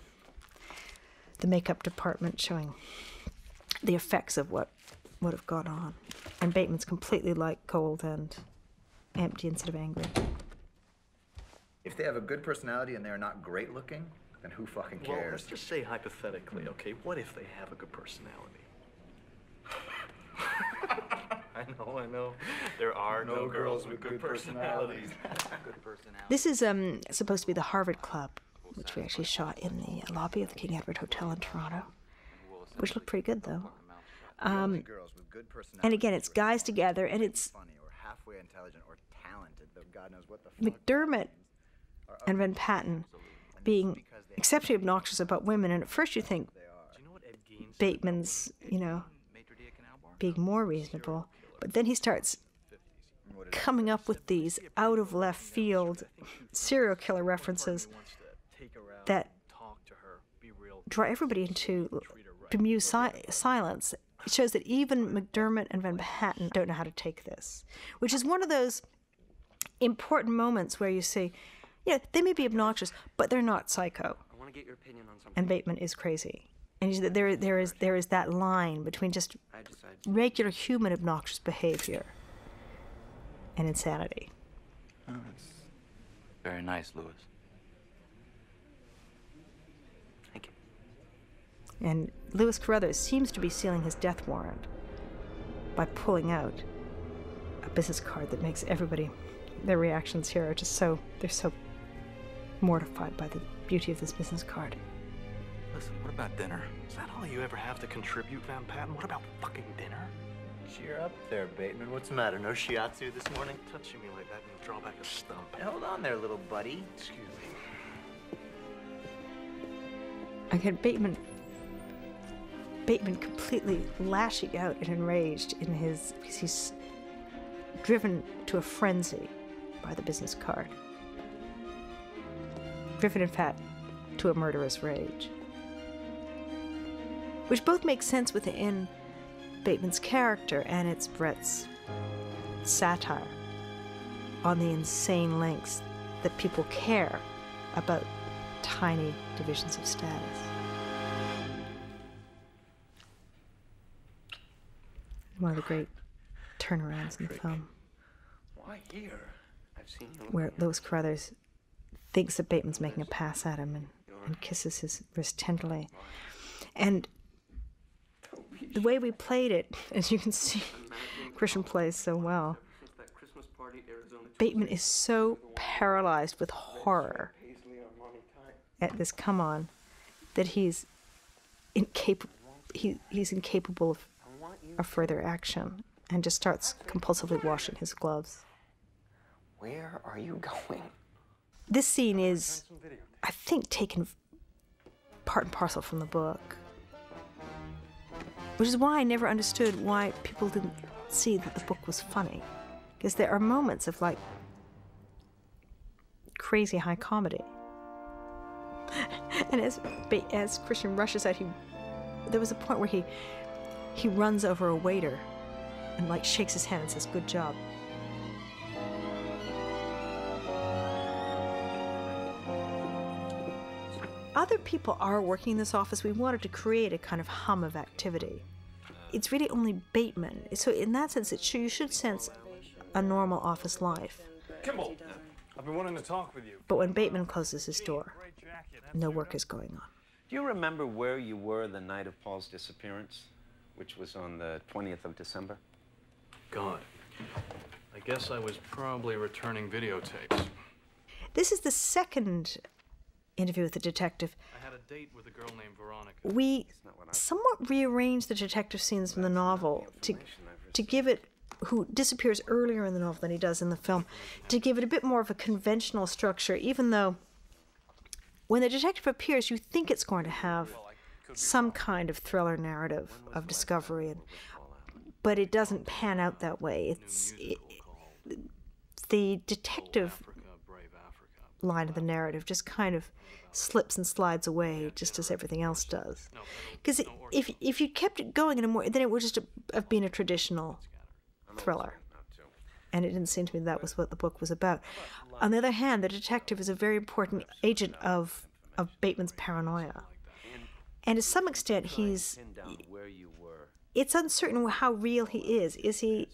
the makeup department showing the effects of what would have gone on. And Bateman's completely like cold and empty instead of angry.
If they have a good personality and they're not great looking, then who fucking cares?
Well, let's just say hypothetically, okay? What if they have a good personality? I know, I know. There are no, no girls, girls, with good, good personalities. good
personalities. This is um supposed to be the Harvard Club, which we actually shot in the lobby of the King Edward Hotel in Toronto, which looked pretty good though. Um, and again, it's guys together, and it's McDermott and Van Patten being exceptionally obnoxious about women. And at first, you think Bateman's, you know, being more reasonable, but then he starts coming up with these out of left field serial killer references that draw everybody into bemused si- silence. It shows that even McDermott and Van Patten don't know how to take this, which is one of those important moments where you see, yeah, they may be obnoxious, but they're not psycho.
I want to get your opinion on something.
And Bateman is crazy. And there, there is, there is that line between just regular human obnoxious behavior and insanity.
Oh, very nice, Louis.
And Louis Carruthers seems to be sealing his death warrant by pulling out a business card that makes everybody, their reactions here are just so, they're so mortified by the beauty of this business card.
Listen, what about dinner? Is that all you ever have to contribute, Van Patten? What about fucking dinner?
Cheer up there, Bateman. What's the matter? No shiatsu this morning?
Touching me like that and draw back a stump.
Hold on there, little buddy.
Excuse me.
Again, Bateman Bateman completely lashing out and enraged in his because he's driven to a frenzy by the business card. Driven, in fact, to a murderous rage. Which both makes sense within Bateman's character and it's Bret's satire on the insane lengths that people care about tiny divisions of status. One of the great turnarounds in the film.
Why here? I've seen you.
Where Louis Carruthers thinks that Bateman's making a pass at him and, and kisses his wrist tenderly. And the way we played it, as you can see, Christian plays so well. Bateman is so paralyzed with horror at this come on that he's incapable he, he's incapable of of further action and just starts compulsively washing his gloves.
Where are you going?
This scene is, I think, taken part and parcel from the book. Which is why I never understood why people didn't see that the book was funny. Because there are moments of like crazy high comedy. and as, as Christian rushes out, he, there was a point where he he runs over a waiter and like shakes his hand and says, Good job. other people are working in this office, we wanted to create a kind of hum of activity. It's really only Bateman. So, in that sense, it should, you should sense a normal office life.
Kimball, I've been wanting to talk with you.
But when Bateman closes his door, no work is going on.
Do you remember where you were the night of Paul's disappearance, which was on the 20th of December?
God. I guess I was probably returning videotapes.
This is the second interview with the detective.
I had a date with a girl named Veronica.
We somewhat rearranged the detective scenes from the novel to to give it who disappears earlier in the novel than he does in the film to give it a bit more of a conventional structure even though when the detective appears you think it's going to have some kind of thriller narrative of discovery and but it doesn't pan out that way. It's it, the detective line of the narrative just kind of slips and slides away just as everything else does. Because if if you kept it going in a more then it would just have been a traditional thriller. And it didn't seem to me that was what the book was about. On the other hand the detective is a very important agent of of bateman's paranoia and to some extent he's it's uncertain how real he is. Is he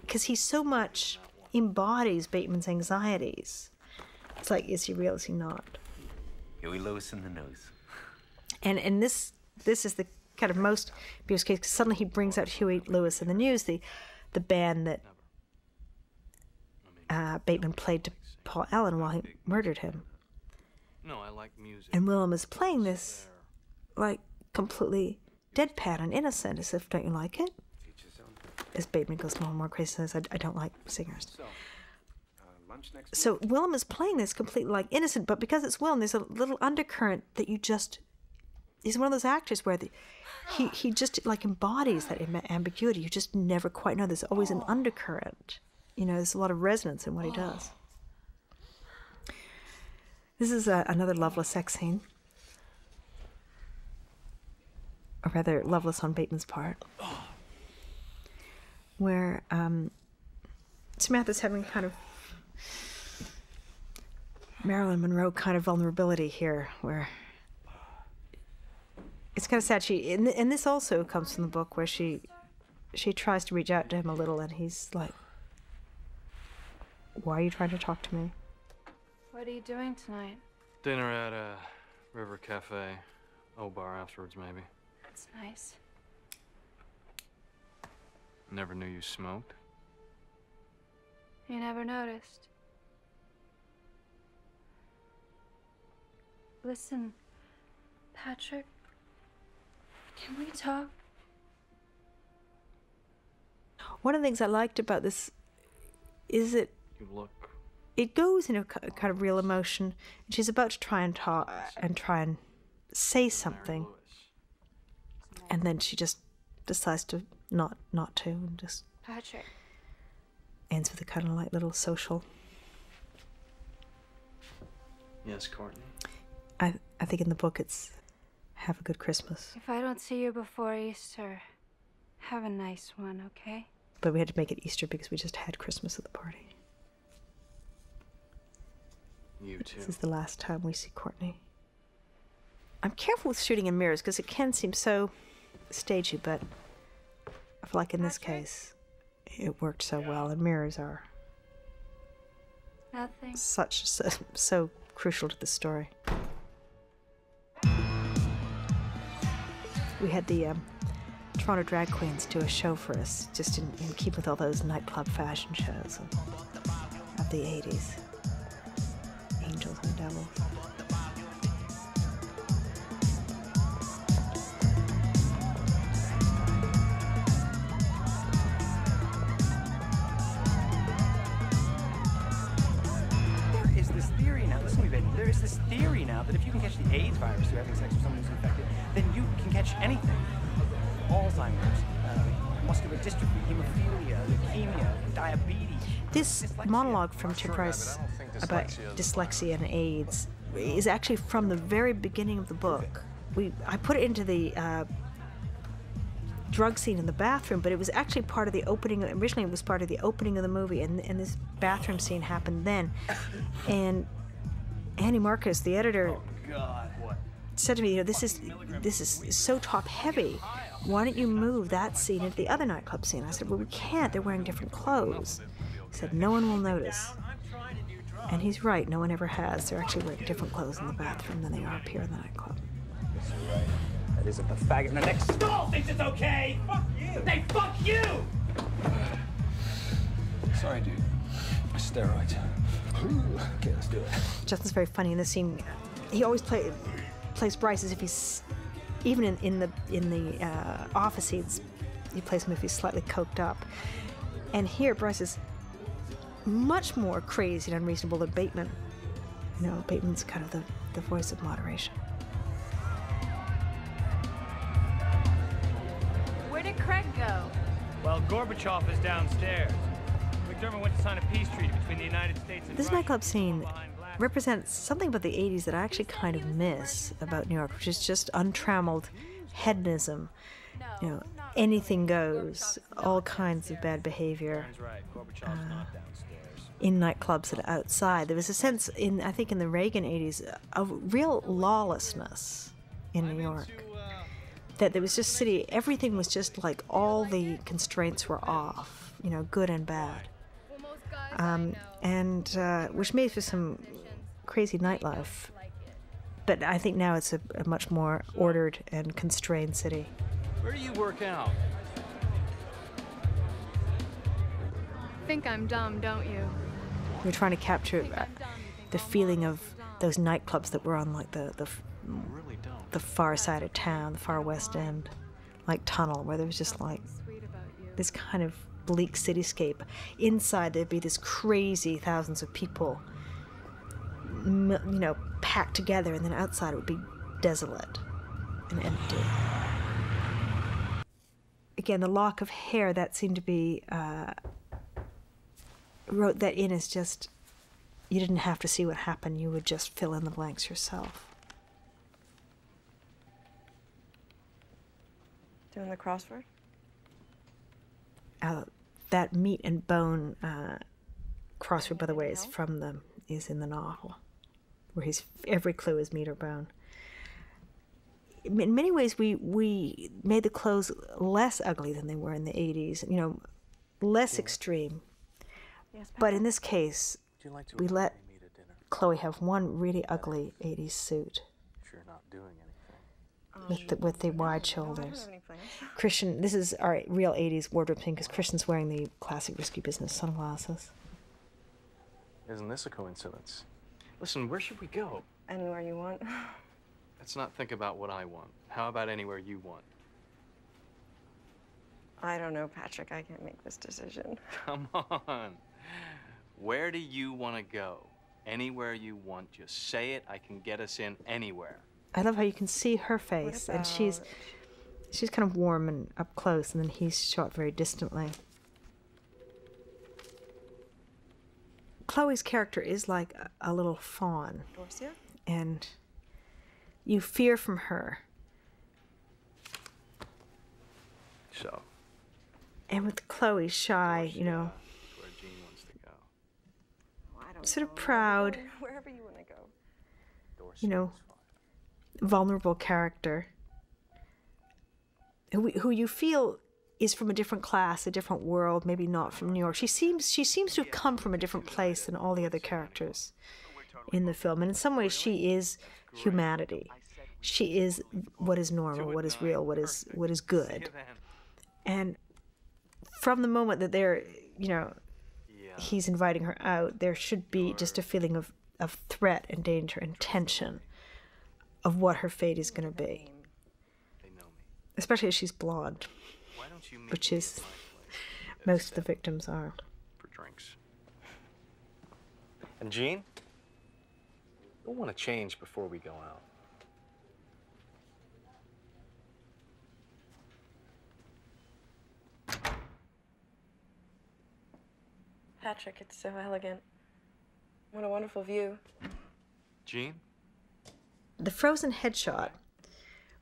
because he so much embodies bateman's anxieties. It's like is he real is he not?
Huey Lewis and the News.
and and this this is the kind of most abuse case 'cause suddenly he brings out Huey Lewis and the News, the the band that uh, Bateman played to Paul Allen while he murdered him.
No, I like music.
And Willem is playing this like completely deadpan and innocent, as if don't you like it? As Bateman goes more and more crazy, says, I, I don't like singers. So Willem is playing this completely like innocent, but because it's Willem, there's a little undercurrent that you just. He's one of those actors where the, he he just like embodies that ambiguity. You just never quite know. There's always an undercurrent. You know, there's a lot of resonance in what he does. This is a, another loveless sex scene, or rather, loveless on Bateman's part, where um, Samantha's having kind of Marilyn Monroe kind of vulnerability here, where it's kind of sad. She and, and this also comes from the book where she she tries to reach out to him a little, and he's like, "Why are you trying to talk to me?"
What are you doing tonight?
Dinner at a River Cafe. Au Bar afterwards, maybe.
That's nice.
Never knew you smoked.
You never noticed. Listen, Patrick, can we talk?
One of the things I liked about this is it.
You look.
It goes in a kind of real emotion. And she's about to try and talk and try and say something, and then she just decides to not not to, and just
Patrick,
ends with a kind of like little social.
Yes, Courtney.
I I think in the book it's have a good Christmas,
if I don't see you before Easter, have a nice one, okay?
but we had to make it Easter because we just had Christmas at the party.
You too.
This is the last time we see Courtney. I'm careful with shooting in mirrors because it can seem so stagey, but I feel like in this case, it worked so well, and mirrors are
Nothing.
such so, so crucial to the story. We had the um, Toronto drag queens do a show for us, just in, in keep with all those nightclub fashion shows of, of the 80s.
There is this theory now, listen to me, baby. There is this theory now that if you can catch the AIDS virus through having sex with someone who's infected, then you can catch anything. Alzheimer's, uh, muscular dystrophy, hemophilia, leukemia.
This monologue from Tim Price about dyslexia and AIDS is actually from the very beginning of the book. We I put it into the uh, drug scene in the bathroom, but it was actually part of the opening. Originally, it was part of the opening of the movie, and, and this bathroom scene happened then. And Andy Marcus, the editor,
God.
Said to me, you know, this is this is so top heavy. Why don't you move that scene into the other nightclub scene? I said, well, we can't. They're wearing different clothes. He said, no one will notice. And he's right. No one ever has. They're actually wearing different clothes in the bathroom than they are up here in the nightclub.
That isn't the faggot in the next stall thinks it's okay. Fuck you. They fuck you.
Sorry, dude. Steroids. Okay, let's do it.
Justin's very funny in this scene. He always play, plays Bryce as if he's, even in, in the in the uh, office he's, he plays him if he's slightly coked up. And here, Bryce is much more crazy and unreasonable than Bateman. You know, Bateman's kind of the, the voice of moderation.
Where did Craig go?
Well, Gorbachev is downstairs. McDermott went to sign a peace treaty between the United States and
This
Russia.
nightclub scene represents something about the 80s that I actually kind of miss about New York, which is just untrammeled hedonism. You know, anything goes, all kinds of bad behavior uh, in nightclubs and outside. There was a sense in, I think, in the Reagan 80s of real lawlessness in New York. That there was just city, everything was just like all the constraints were off, you know, good and bad. Um, and uh, which made for some crazy nightlife. But I think now it's a, a much more ordered and constrained city.
Where do you work out?
Think I'm dumb, don't you?
We're trying to capture uh, the feeling of those nightclubs that were on like the the, f- the far side of town, the far west end, like Tunnel, where there was just like this kind of bleak cityscape. Inside there'd be this crazy thousands of people, m- you know, packed together, and then outside it would be desolate and empty. Again, the lock of hair that seemed to be uh, wrote that in as just you didn't have to see what happened; you would just fill in the blanks yourself.
Doing the crossword?
uh, that meat and bone uh, crossword, by the way, is from the is in the novel, where his every clue is meat or bone. In many ways, we we made the clothes less ugly than they were in the '80s. You know, less extreme. But in this case, we let Chloe have one really ugly '80s suit
You're not doing anything.
with the, with the wide shoulders. Christian, this is our real 80s wardrobe thing because Christian's wearing the classic risky business sunglasses.
Isn't this a coincidence? Listen, where should we go?
Anywhere you want.
Let's not think about what I want. How about anywhere you want?
I don't know, Patrick. I can't make this decision.
Come on. Where do you want to go? Anywhere you want. Just say it. I can get us in anywhere.
I love how you can see her face, and she's she's kind of warm and up close, and then he's shot very distantly. Chloe's character is like a, a little fawn,
Dorsia?
and you fear from her.
So,
And with Chloe, shy, you know,
where Jean wants to go.
sort of proud,
Wherever you want to go.
you know, vulnerable character who, who you feel is from a different class, a different world, maybe not from New York. She seems she seems to have come from a different place than all the other characters in the film, and in some ways she is humanity. She is what is normal, what is real, what is what is good. And from the moment that they're, you know, he's inviting her out, there should be just a feeling of, of threat and danger and tension of what her fate is going to be. Especially as she's blonde, which is most of the victims are.
For drinks. And Jean? You'll want to change before we go out.
Patrick, it's so elegant. What a wonderful view.
Jean?
The frozen headshot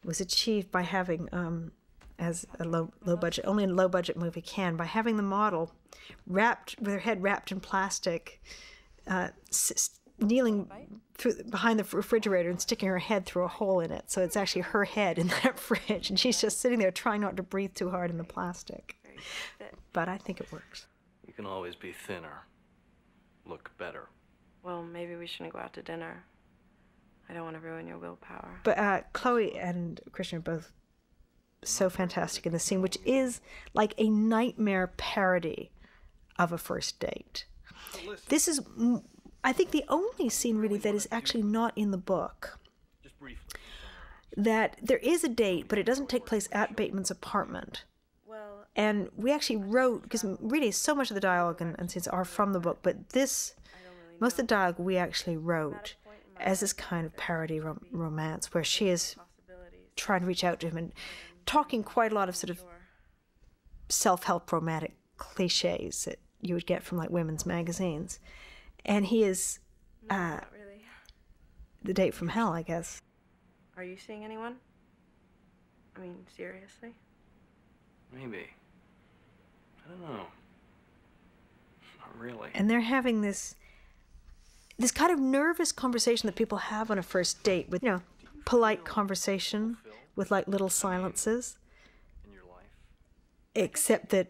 was achieved by having, um, as a low low budget, only a low budget movie can, by having the model wrapped with her head wrapped in plastic, uh, s- kneeling through behind the refrigerator and sticking her head through a hole in it. So it's actually her head in that fridge, and she's just sitting there trying not to breathe too hard in the plastic. But I think it works.
You can always be thinner, look better.
Well, maybe we shouldn't go out to dinner. I don't want to ruin your willpower.
But uh, Chloe and Christian are both so fantastic in the scene, which is like a nightmare parody of a first date. This is, I think, the only scene really that is actually not in the book. That there is a date, but it doesn't take place at Bateman's apartment. And we actually wrote, because really so much of the dialogue and, and scenes are from the book, but this, most of the dialogue we actually wrote as this kind of parody rom- romance where she is trying to reach out to him and talking quite a lot of sort of self-help romantic cliches that you would get from like women's magazines and he is uh,
really.
the date from hell i guess
Are you seeing anyone? I mean, seriously?
Maybe. I don't know. Not really.
and they're having this this kind of nervous conversation that people have on a first date with you know polite conversation with like little silences. Except that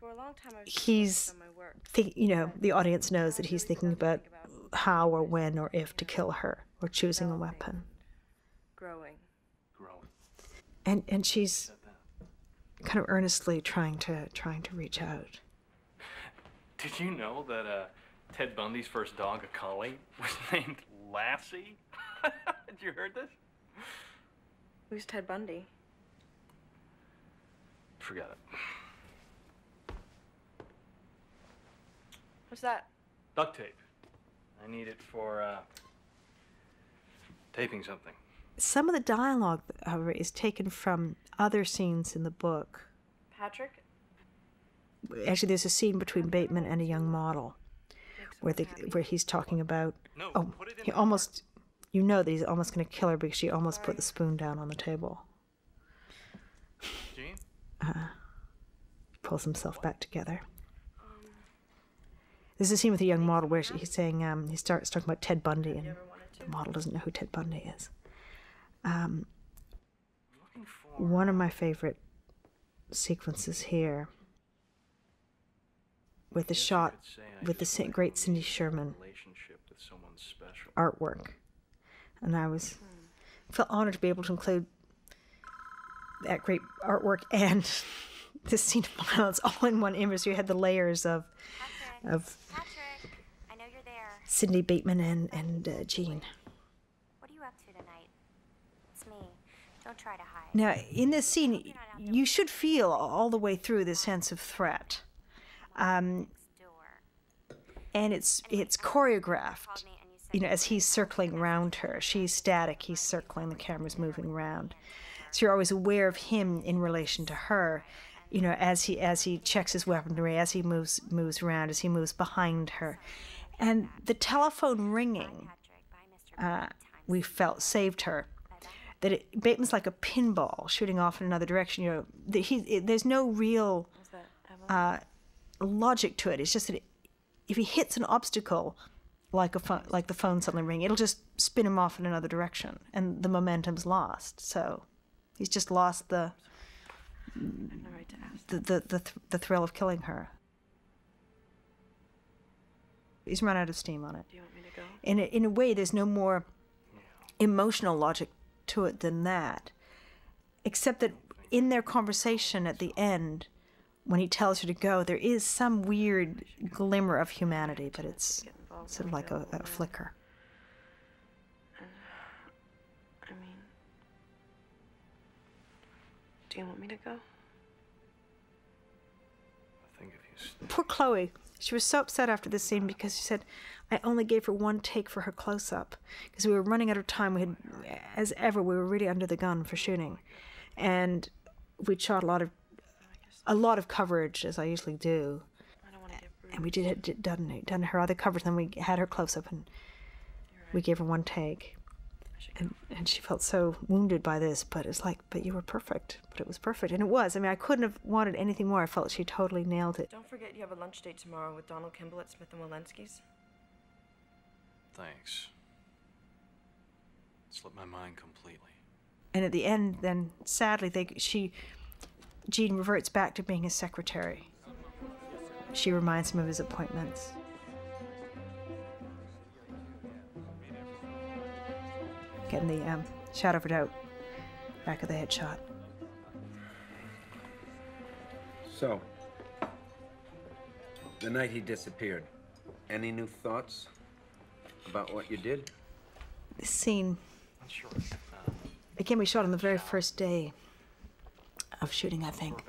For a long time,
he's think, you know the audience knows that he's thinking about how or when or if to kill her or choosing a weapon.
growing.
and and she's kind of earnestly trying to trying to reach out.
Did you know that uh, Ted Bundy's first dog, a collie, was named Lassie? Had you heard this?
Who's Ted Bundy?
Forget it.
What's that?
Duct tape. I need it for uh, taping something.
some of the dialogue however is taken from other scenes in the book
Patrick?
actually there's a scene between Bateman and a young model where the where he's talking about No, oh he almost you know that he's almost going to kill her because she almost put the spoon down on the table.
Jean?
Uh, pulls himself back together. There's a scene with a young model where she- he's saying um, he starts talking about Ted Bundy and the model doesn't know who Ted Bundy is. Um, one of my favorite sequences here with the shot with the great Cindy Sherman
Relationship with
artwork, and I was felt honored to be able to include that great artwork and this scene of violence all in one image. You had the layers of of
I know you're there.
Cindy Bateman and and uh, Jean.
What are you up to tonight? It's me. Don't try to hide.
Now, in this scene, you should feel all the way through the sense of threat, um, and it's it's choreographed. You know, as he's circling around her, she's static. He's circling. The camera's moving around, so you're always aware of him in relation to her. You know, as he as he checks his weaponry, as he moves moves around, as he moves behind her, and the telephone ringing. Uh, we felt saved her that it, Bateman's like a pinball shooting off in another direction. You know, that he it, there's no real uh, logic to it. It's just that it, if he hits an obstacle, like a phone, like the phone suddenly ring, it'll just spin him off in another direction, and the momentum's lost. So he's just lost the the the the, th- the thrill of killing her. He's run out of steam on it.
Do you want me to go?
In a, in a way, there's no more emotional logic to it than that, except that in their conversation at the end, when he tells her to go, there is some weird glimmer of humanity, but it's sort of like a, a flicker.
I mean, do you want me to go?
I think if you stay.
Poor Chloe. She was so upset after this scene because she said, I only gave her one take for her close up because we were running out of time. We had, as ever, we were really under the gun for shooting. And we'd shot a lot of, a lot of coverage, as I usually do. And we did, did done, done her other covers. then we had her close up and we gave her one take. And, and she felt so wounded by this, but it's like, but you were perfect. But it was perfect. And it was. I mean, I couldn't have wanted anything more. I felt she totally nailed it.
Don't forget you have a lunch date tomorrow with Donald Kimball at Smith and Wollensky's.
thanks. Slipped my mind completely.
And at the end, then sadly, they she Jean reverts back to being his secretary. She reminds him of his appointments. Getting the um, shadow for doubt back of the headshot.
So, the night he disappeared, any new thoughts about what you did?
This scene. Again, we shot on the very first day of shooting, I think.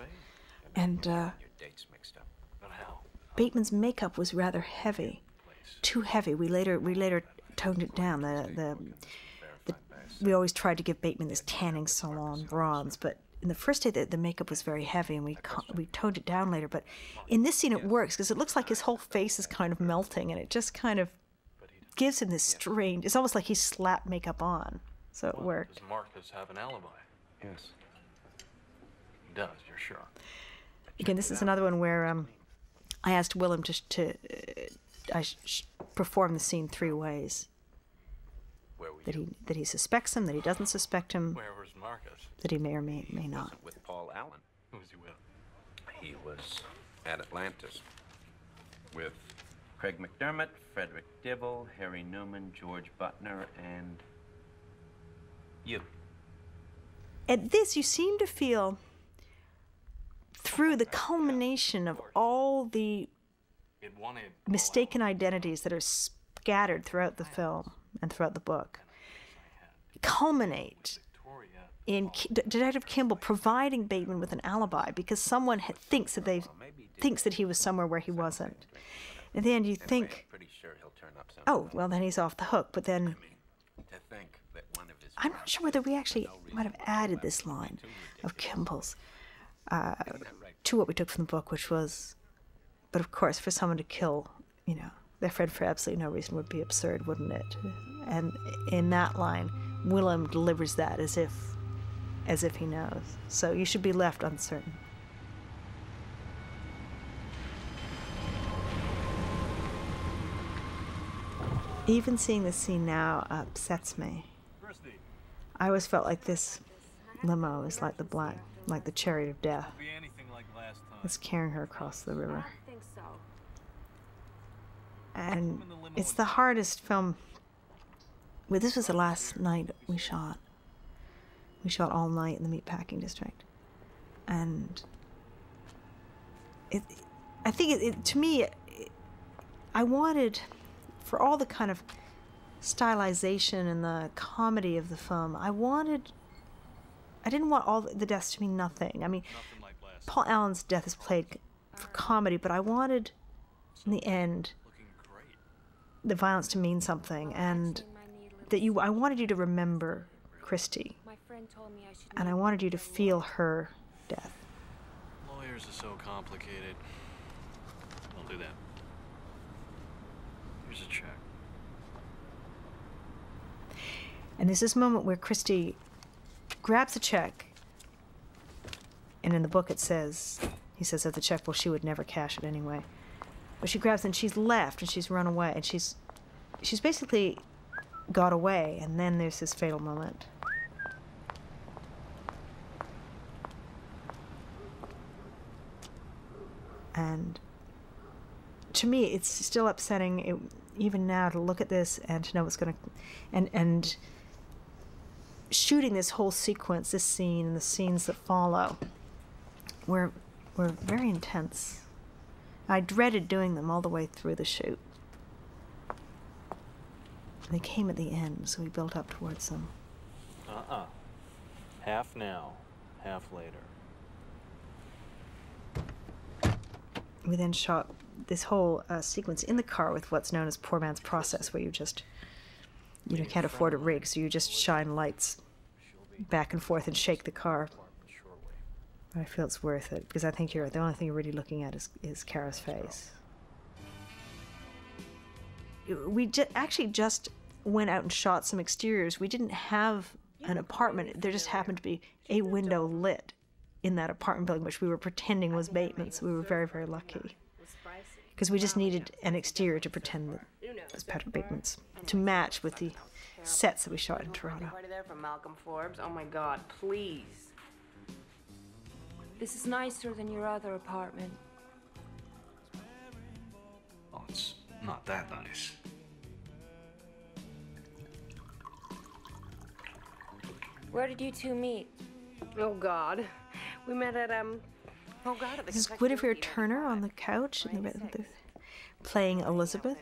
And uh,
Dates mixed up.
Bateman's makeup was rather heavy, too heavy. We later we later toned it down. The the, the we always tried to give Bateman this tanning salon bronze, but in the first day the, the makeup was very heavy, and we co- we toned it down later. But in this scene, it works because it looks like his whole face is kind of melting, and it just kind of gives him this strange. It's almost like he slapped makeup on, so it worked.
Does Marcus have an alibi?
Yes.
He does, you're sure.
Again, this is another one where um, I asked Willem to, to uh, I sh- sh- perform the scene three ways. That he that he suspects him, that he doesn't suspect him,
Where was Marcus?
that he may or may may not.
With Paul Allen.
Who was he with?
He was at Atlantis with Craig McDermott, Frederick Dibble, Harry Newman, George Butner, and you.
At this, you seem to feel through the culmination of all the mistaken identities that are scattered throughout the film and throughout the book culminate in K- Detective Kimball providing Bateman with an alibi because someone ha- thinks that they thinks that he was somewhere where he wasn't. At the end, you think,
Pretty sure he'll turn up soon.
oh, well, then he's off the hook. But then
To think that one of his
I'm not sure whether we actually might have added this line of Kimball's uh, to what we took from the book, which was, but of course, for someone to kill, you know, their friend for absolutely no reason would be absurd, wouldn't it? And in that line, Willem delivers that as if, as if he knows. So you should be left uncertain. Even seeing this scene now upsets me. I always felt like this limo is like the black, like the chariot of death. It's carrying her across the river.
think so.
And it's the hardest film. Well, this was the last night we shot. We shot all night in the meatpacking district, and it. I think it, it to me, it, I wanted, for all the kind of stylization and the comedy of the film, I wanted. I didn't want all the deaths to mean nothing. I mean, Paul Allen's death is played for comedy, but I wanted, in the end, the violence to mean something, and that you. I wanted you to remember Christy,
My friend told me I should.
and I wanted you to feel her death.
Lawyers are so complicated. Don't do that. Here's a check.
And there's this moment where Christy grabs a check, and in the book it says, he says of the check, well, she would never cash it anyway. But she grabs it and she's left and she's run away and she's, she's basically got away. And then there's this fatal moment. And to me, it's still upsetting, it, even now, to look at this and to know what's going to, and and shooting this whole sequence, this scene and the scenes that follow, were were very intense. I dreaded doing them all the way through the shoot. They came at the end, so we built up towards them.
Uh-uh. Half now, half later.
We then shot this whole uh, sequence in the car with what's known as poor man's process, where you just you know, can't afford a rig, so you just shine lights back and forth and shake the car. I feel it's worth it because I think you're the only thing you're really looking at is is Cara's face. We ju- actually just went out and shot some exteriors. We didn't have an apartment. There just happened to be a window lit in that apartment building, which we were pretending was Bateman's. We were very, very lucky because we just needed an exterior to pretend that it was Patrick Bateman's to match with the sets that we shot in Toronto.
Party there from Malcolm Forbes. Oh my God, please. This is nicer than your other apartment.
Oh, it's not that nice.
Where did you two meet? Oh God, we met at um. Oh God,
This is Guinevere Turner on the couch in the, the, playing Elizabeth.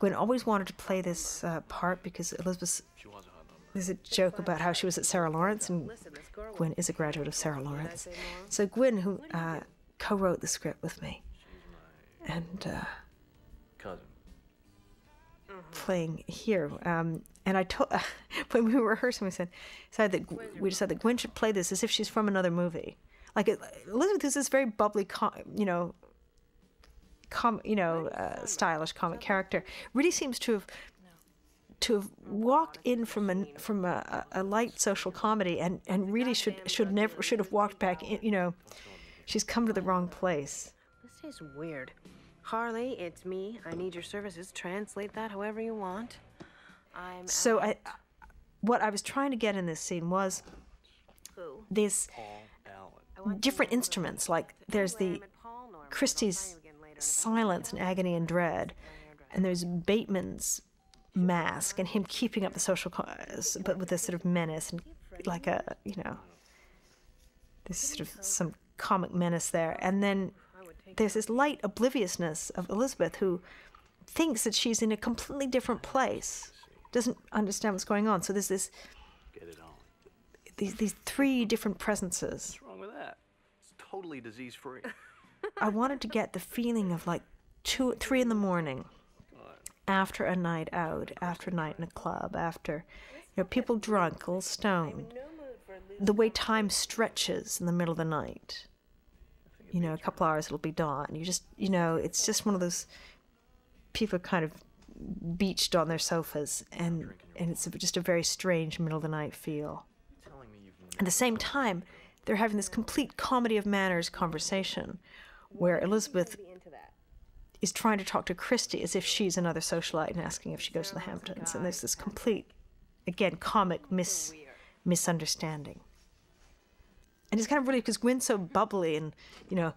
Gwen always wanted to play this uh, part because Elizabeth. There's a joke about how she was at Sarah Lawrence, and Gwen is a graduate of Sarah Lawrence. So Gwen, who uh, co-wrote the script with me, and uh, playing here. Um, and I told when we were rehearsing, we said, decided that we decided that Gwen should play this as if she's from another movie. Like Elizabeth is this very bubbly, com- you know, com- you know, uh, stylish comic character. Really seems to have to have walked in from a from a, a light social comedy and and really should should never should have walked back in. You know, she's come to the wrong place.
This is weird. Harley, it's me. I need your services. Translate that however you want. I'm.
So I, what I was trying to get in this scene was this different instruments. Like there's the Christie's silence and agony and dread, and there's Bateman's mask and him keeping up the social, co- but with this sort of menace and like a you know, this sort of some comic menace there, and then there's this light obliviousness of Elizabeth who thinks that she's in a completely different place, doesn't understand what's going on. So there's this these these three different presences.
What's wrong with that? It's totally disease free.
I wanted to get the feeling of like two, three in the morning, after a night out, after a night in a club, after you know people drunk, all stoned. The way time stretches in the middle of the night. You know, a couple hours it'll be dawn. You just, you know, it's just one of those people kind of beached on their sofas, and and it's just a very strange middle of the night feel. At the same time, they're having this complete comedy of manners conversation where Elizabeth is trying to talk to Christy as if she's another socialite and asking if she goes to the Hamptons. And there's this complete, again, comic mis- misunderstanding. And it's kind of really because Gwen's so bubbly and, you know,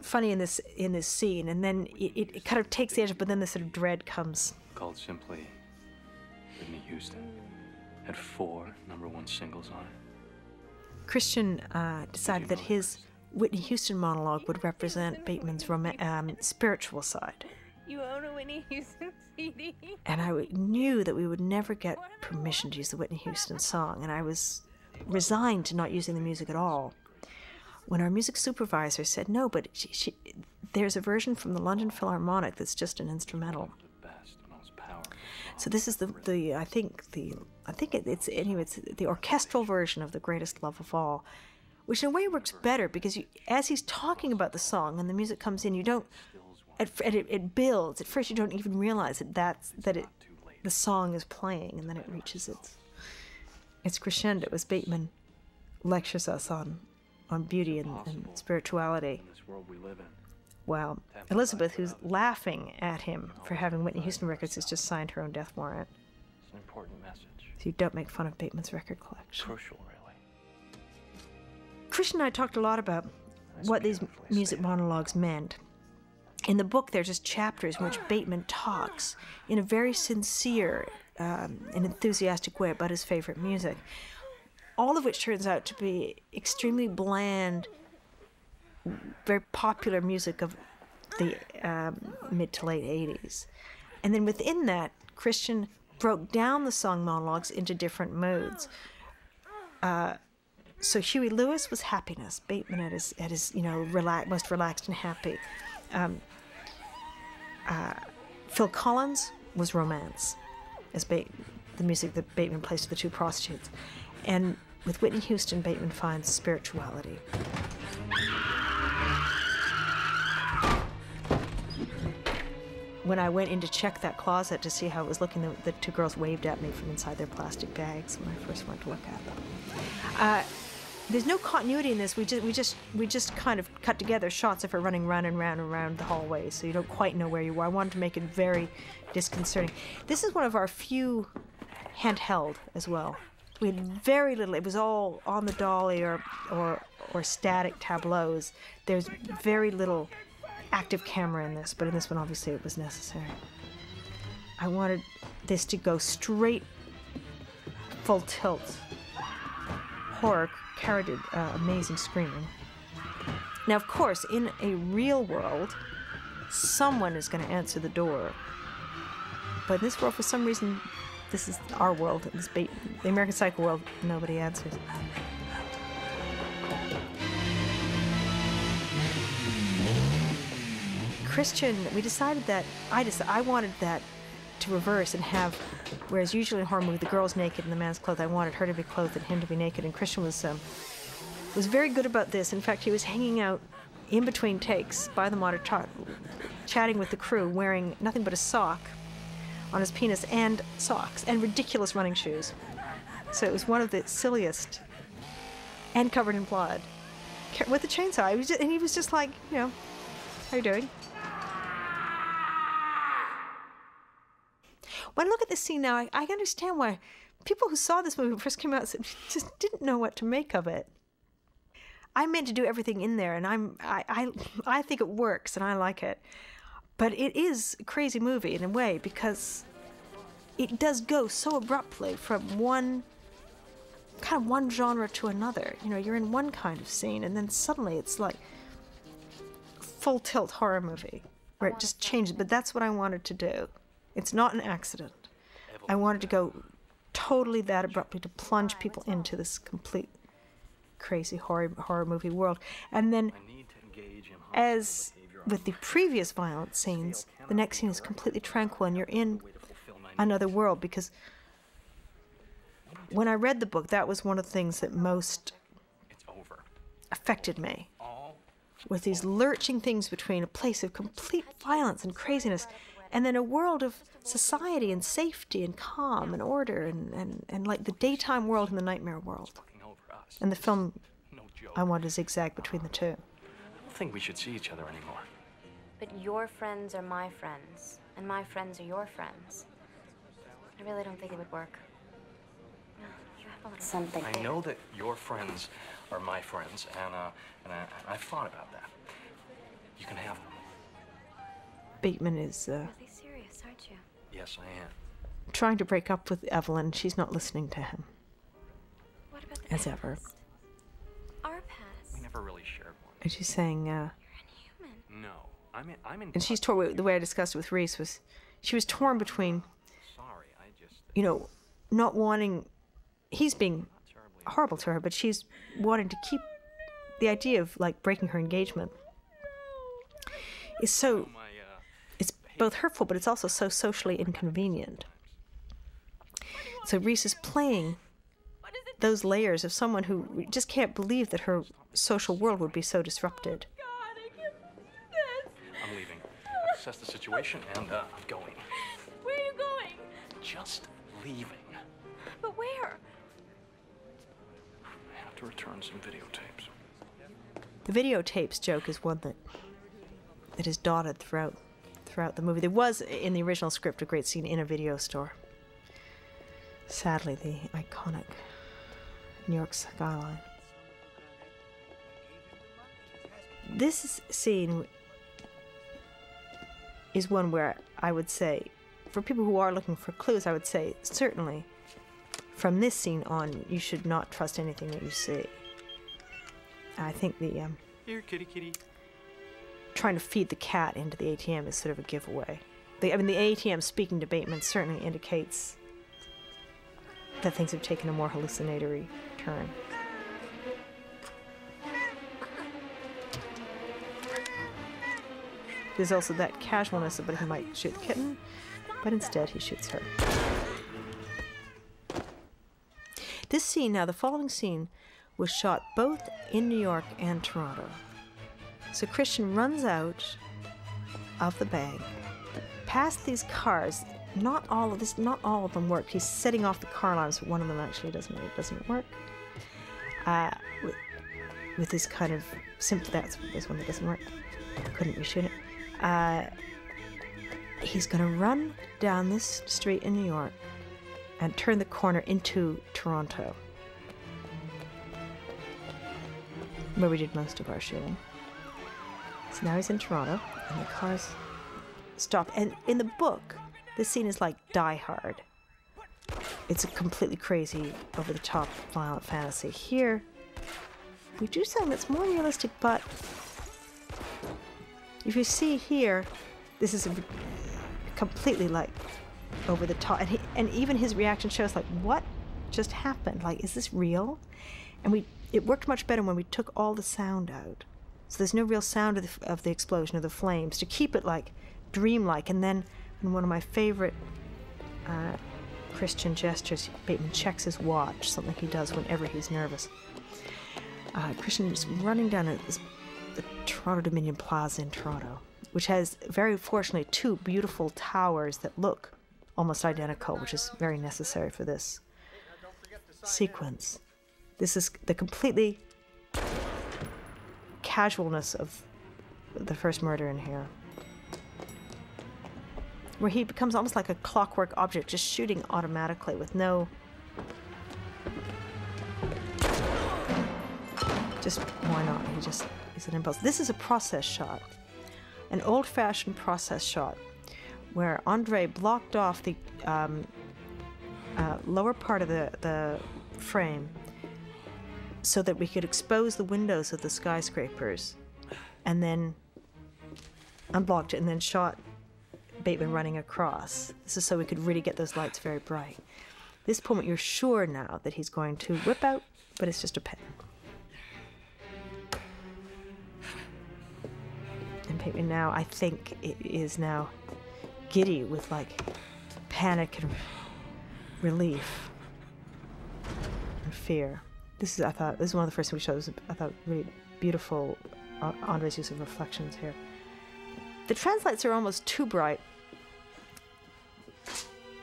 funny in this in this scene, and then it, it, it kind of takes the edge, but then the sort of dread comes.
Called simply Whitney Houston. Had four number one singles on it.
Christian uh, decided that his Whitney Houston monologue would represent Bateman's rom- um, spiritual side.
You own a Whitney Houston CD.
And I w- knew that we would never get permission to use the Whitney Houston song, and I was resigned to not using the music at all. When our music supervisor said, no, but she, she, there's a version from the London Philharmonic that's just an instrumental. So this is the, the I think the I think it, it's anyway it's the orchestral version of the greatest love of all, which in a way works better because you, as he's talking about the song and the music comes in, you don't at, it, it builds. At first, you don't even realize that that's that it the song is playing, and then it reaches its its crescendo as Bateman lectures us on on beauty and, and spirituality. Well, Elizabeth, who's laughing at him for having Whitney Houston records, has just signed her own death warrant.
An important message.
So you don't make fun of Bateman's record collection.
Crucial, really.
Christian and I talked a lot about what these music monologues meant. In the book, there's just chapters in which Bateman talks in a very sincere um, and enthusiastic way about his favorite music, all of which turns out to be extremely bland, very popular music of the um, mid to late 80s. And then within that, Christian broke down the song monologues into different moods. Uh, so Huey Lewis was happiness. Bateman at his at his you know relax, most relaxed and happy. Um, uh, Phil Collins was romance, as ba- the music that Bateman plays to the two prostitutes, and with Whitney Houston, Bateman finds spirituality. When I went in to check that closet to see how it was looking, the, the two girls waved at me from inside their plastic bags when I first went to look at them. Uh, there's no continuity in this. We just we just we just kind of cut together shots of her running round and round and round the hallway, so you don't quite know where you are. I wanted to make it very disconcerting. This is one of our few handheld as well. We had very little. It was all on the dolly or or or static tableaus. There's very little active camera in this, but in this one, obviously, it was necessary. I wanted this to go straight full tilt horror carried uh, amazing screaming. Now, of course, in a real world, someone is going to answer the door. But in this world, for some reason, this is our world, this the American Psycho world, nobody answers. Christian, we decided that I just I wanted that to reverse and have, whereas usually in horror movie the girl's naked and the man's clothed, I wanted her to be clothed and him to be naked. And Christian was um, was very good about this. In fact, he was hanging out in between takes by the monitor, ch- chatting with the crew, wearing nothing but a sock on his penis and socks and ridiculous running shoes. So it was one of the silliest and covered in blood with a chainsaw. Just, and he was just like, you know, how you doing? When I look at this scene now, I, I understand why people who saw this movie first came out said- just didn't know what to make of it. I meant to do everything in there, and I'm I, I I think it works, and I like it. But it is a crazy movie in a way because it does go so abruptly from one kind of one genre to another. You know, you're in one kind of scene, and then suddenly it's like full tilt horror movie where it just changes. But that's what I wanted to do. It's not an accident. I wanted to go totally that abruptly to plunge people into this complete crazy horror horror movie world. And then as with the previous violent scenes, the next scene is completely tranquil and you're in another world because when I read the book, that was one of the things that most affected me. With these lurching things between a place of complete violence and craziness and then a world of society and safety and calm and order and, and, and like the daytime world and the nightmare world. And the film, I want to zigzag between the two.
I don't think we should see each other anymore.
But your friends are my friends, and my friends are your friends. I really don't think it would work. You have a little something.
I know that your friends are my friends, and, uh, and, I, and I've thought about that. You can have them.
Bateman is uh,
Be serious, aren't you?
Yes, I am.
trying to break up with Evelyn. She's not listening to him,
What about the
as ever.
Our past.
We never really shared one.
And she's saying, uh,
No, I'm in. I'm in.
and she's torn. The way I discussed it with Reese was, she was torn between, Sorry, I just. you know, not wanting. He's being horrible to her, but she's wanting to keep the idea of like breaking her engagement. Is so. It's both hurtful, but it's also so socially inconvenient. So Reese is playing those layers of someone who just can't believe that her social world would be so disrupted.
I'm leaving. I've assessed the situation, and uh, I'm going.
Where are you going?
Just leaving.
But where?
I have to return some videotapes.
The videotapes joke is one that that is dotted throughout throughout the movie. There was in the original script a great scene in a video store. Sadly, the iconic New York skyline. This scene is one where I would say, for people who are looking for clues, I would say certainly from this scene on, you should not trust anything that you see. I think the um,
Here, kitty, kitty.
Trying to feed the cat into the ATM is sort of a giveaway. The, I mean, the ATM speaking to Bateman certainly indicates that things have taken a more hallucinatory turn. There's also that casualness about he might shoot the kitten, but instead he shoots her. This scene, now the following scene, was shot both in New York and Toronto. So Christian runs out of the bank, past these cars. Not all of this, not all of them work. He's setting off the car alarms, one of them actually doesn't. It doesn't work. uh, with, with this kind of simple. That's this one that doesn't work. Couldn't reshoot it. Uh, he's going to run down this street in New York and turn the corner into Toronto, where we did most of our shooting. So now he's in Toronto, and the cars stop. And in the book, this scene is like Die Hard. It's a completely crazy, over the top, violent fantasy. Here, we do something that's more realistic, but if you see here, this is completely like over the top, and, he, and even his reaction shows like, what just happened? Like, is this real? And we, it worked much better when we took all the sound out. So there's no real sound of the, of the explosion of the flames to keep it like dreamlike. And then, in one of my favorite uh, Christian gestures, Bateman checks his watch, something he does whenever he's nervous. Uh, Christian is running down a, the Toronto Dominion Plaza in Toronto, which has very fortunately two beautiful towers that look almost identical, which is very necessary for this sequence. This is the completely casualness of the first murder in here. Where he becomes almost like a clockwork object, just shooting automatically with no. Just why not? He just is an impulse. This is a process shot, an old fashioned process shot, where Andre blocked off the um, uh, lower part of the, the frame so that we could expose the windows of the skyscrapers and then unblocked it and then shot Bateman running across. This is so we could really get those lights very bright. This point, you're sure now that he's going to whip out, but it's just a pen. And Bateman now, I think, is now giddy with like panic and relief and fear. This is, I thought, this is one of the first things we showed. I thought, really beautiful uh, Andre's use of reflections here. The translights are almost too bright,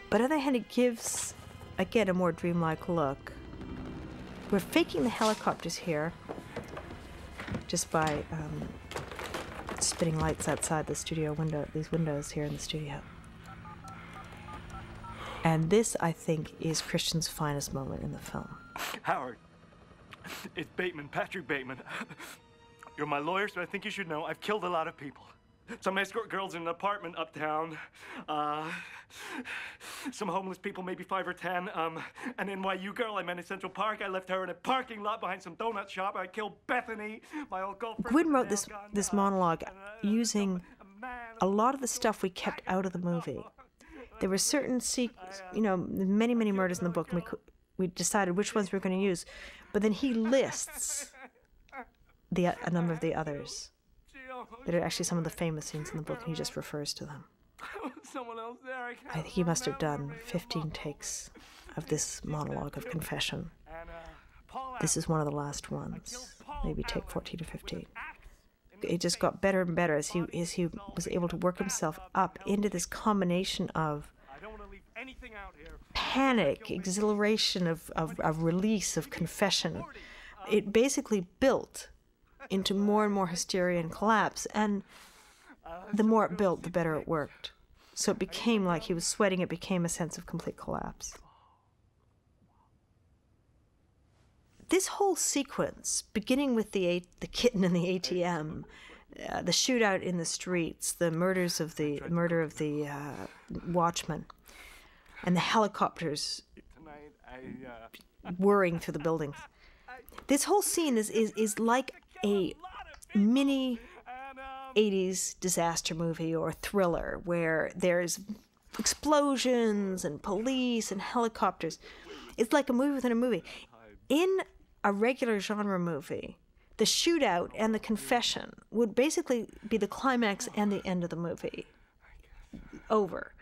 but on the other hand, it gives, again, a more dreamlike look. We're faking the helicopters here just by um, spinning lights outside the studio window, these windows here in the studio. And this, I think, is Christian's finest moment in the film.
Howard, it's Bateman, Patrick Bateman. You're my lawyer, so I think you should know I've killed a lot of people. Some escort girls in an apartment uptown. Uh, some homeless people, maybe five or ten. Um, an NYU girl I met in Central Park. I left her in a parking lot behind some donut shop. I killed Bethany, my old girlfriend.
Gwen wrote this this monologue using a lot of the stuff we kept out of the movie. There were certain, you know, many many murders in the book, and we we decided which ones we were going to use. But then he lists the a number of the others that are actually some of the famous scenes in the book, and he just refers to them. I think he must have done 15 takes of this monologue of confession. This is one of the last ones, maybe take 14 or 15. It just got better and better as he as he was able to work himself up into this combination of panic, exhilaration of, of, of release, of confession. It basically built into more and more hysteria and collapse. And the more it built, the better it worked. So it became like he was sweating, it became a sense of complete collapse. This whole sequence, beginning with the, the kitten and the ATM, uh, the shootout in the streets, the murders of the murder of the uh, watchman, and the helicopters whirring through the buildings. This whole scene is, is, is like a mini 80s disaster movie or thriller where there's explosions and police and helicopters. It's like a movie within a movie. In a regular genre movie, the shootout and the confession would basically be the climax and the end of the movie. Over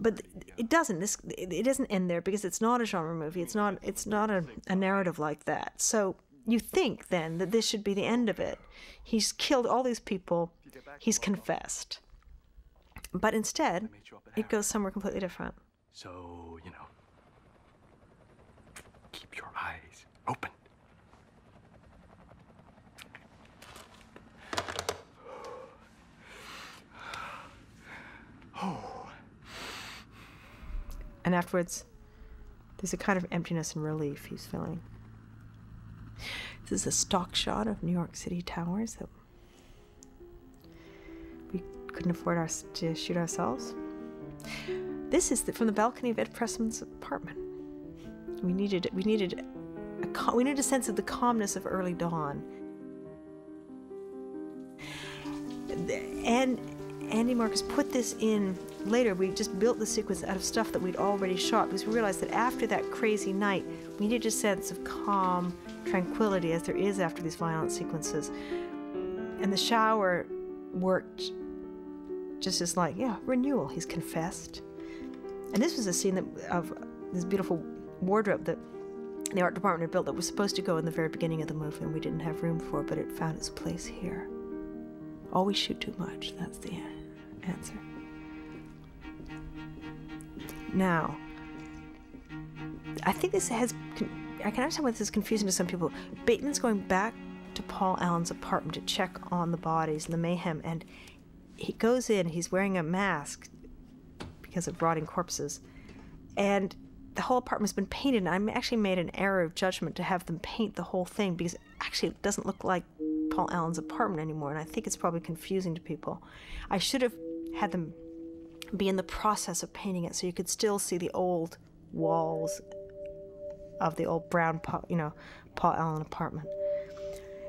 but it doesn't. This it doesn't end there because it's not a genre movie. It's not. It's not a, a narrative like that. So you think then that this should be the end of it. He's killed all these people. He's confessed. But instead, it goes somewhere completely different.
So you know, keep your eyes open. Oh.
And afterwards, there's a kind of emptiness and relief he's feeling. This is a stock shot of New York City towers that we couldn't afford our, to shoot ourselves. This is the, from the balcony of Ed Pressman's apartment. We needed we needed a, we needed a sense of the calmness of early dawn. And Andy Marcus put this in later. We just built the sequence out of stuff that we'd already shot because we realized that after that crazy night, we needed a sense of calm, tranquility, as there is after these violent sequences. And the shower worked just as like, yeah, renewal. He's confessed. And this was a scene that, of this beautiful wardrobe that the art department had built that was supposed to go in the very beginning of the movie and we didn't have room for, but it found its place here. Always shoot too much. That's the Now, I think this has. I can understand why this is confusing to some people. Bateman's going back to Paul Allen's apartment to check on the bodies and the mayhem, and he goes in. He's wearing a mask because of rotting corpses, and the whole apartment's been painted. And I actually made an error of judgment to have them paint the whole thing because actually it doesn't look like Paul Allen's apartment anymore, and I think it's probably confusing to people. I should have had them be in the process of painting it so you could still see the old walls of the old brown, you know, Paul Allen apartment.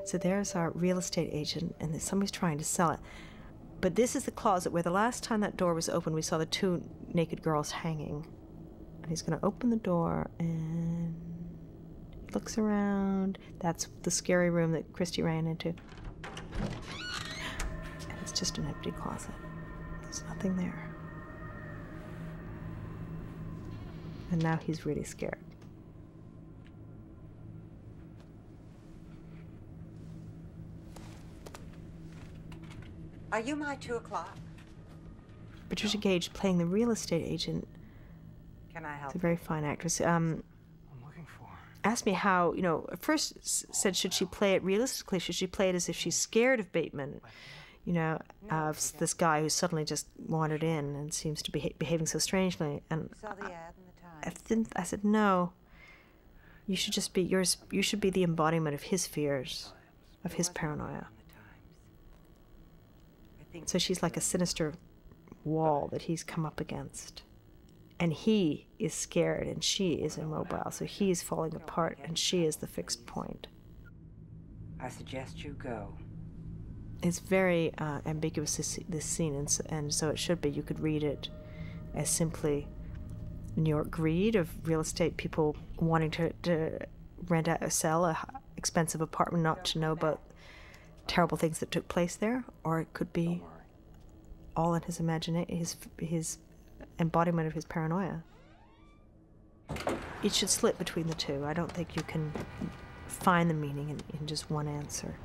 So there's our real estate agent, and somebody's trying to sell it. But this is the closet where the last time that door was open, we saw the two naked girls hanging. And he's going to open the door and looks around. That's the scary room that Christy ran into. And it's just an empty closet. There's nothing there. And now he's really scared.
Are you my two o'clock?
Patricia Gage playing the real estate agent.
Can I help?
It's a very fine actress. Um,
I'm looking for.
Asked me how, you know, at first said should she play it realistically? Should she play it as if she's scared of Bateman? You know, of this guy who suddenly just wandered in and seems to be behaving so strangely. And
Saw the ad in the Times.
I, didn't, I said no. You should just be yours. You should be the embodiment of his fears, of his paranoia. So she's like a sinister wall that he's come up against. And he is scared and she is immobile. So he is falling apart and she is the fixed point.
I suggest you go.
It's very uh, ambiguous, this, this scene, and so, and so it should be. You could read it as simply New York greed of real estate people wanting to, to rent out or sell a expensive apartment, not to know about terrible things that took place there, or it could be all in his imagination, his his embodiment of his paranoia. It should slip between the two. I don't think you can find the meaning in, in just one answer.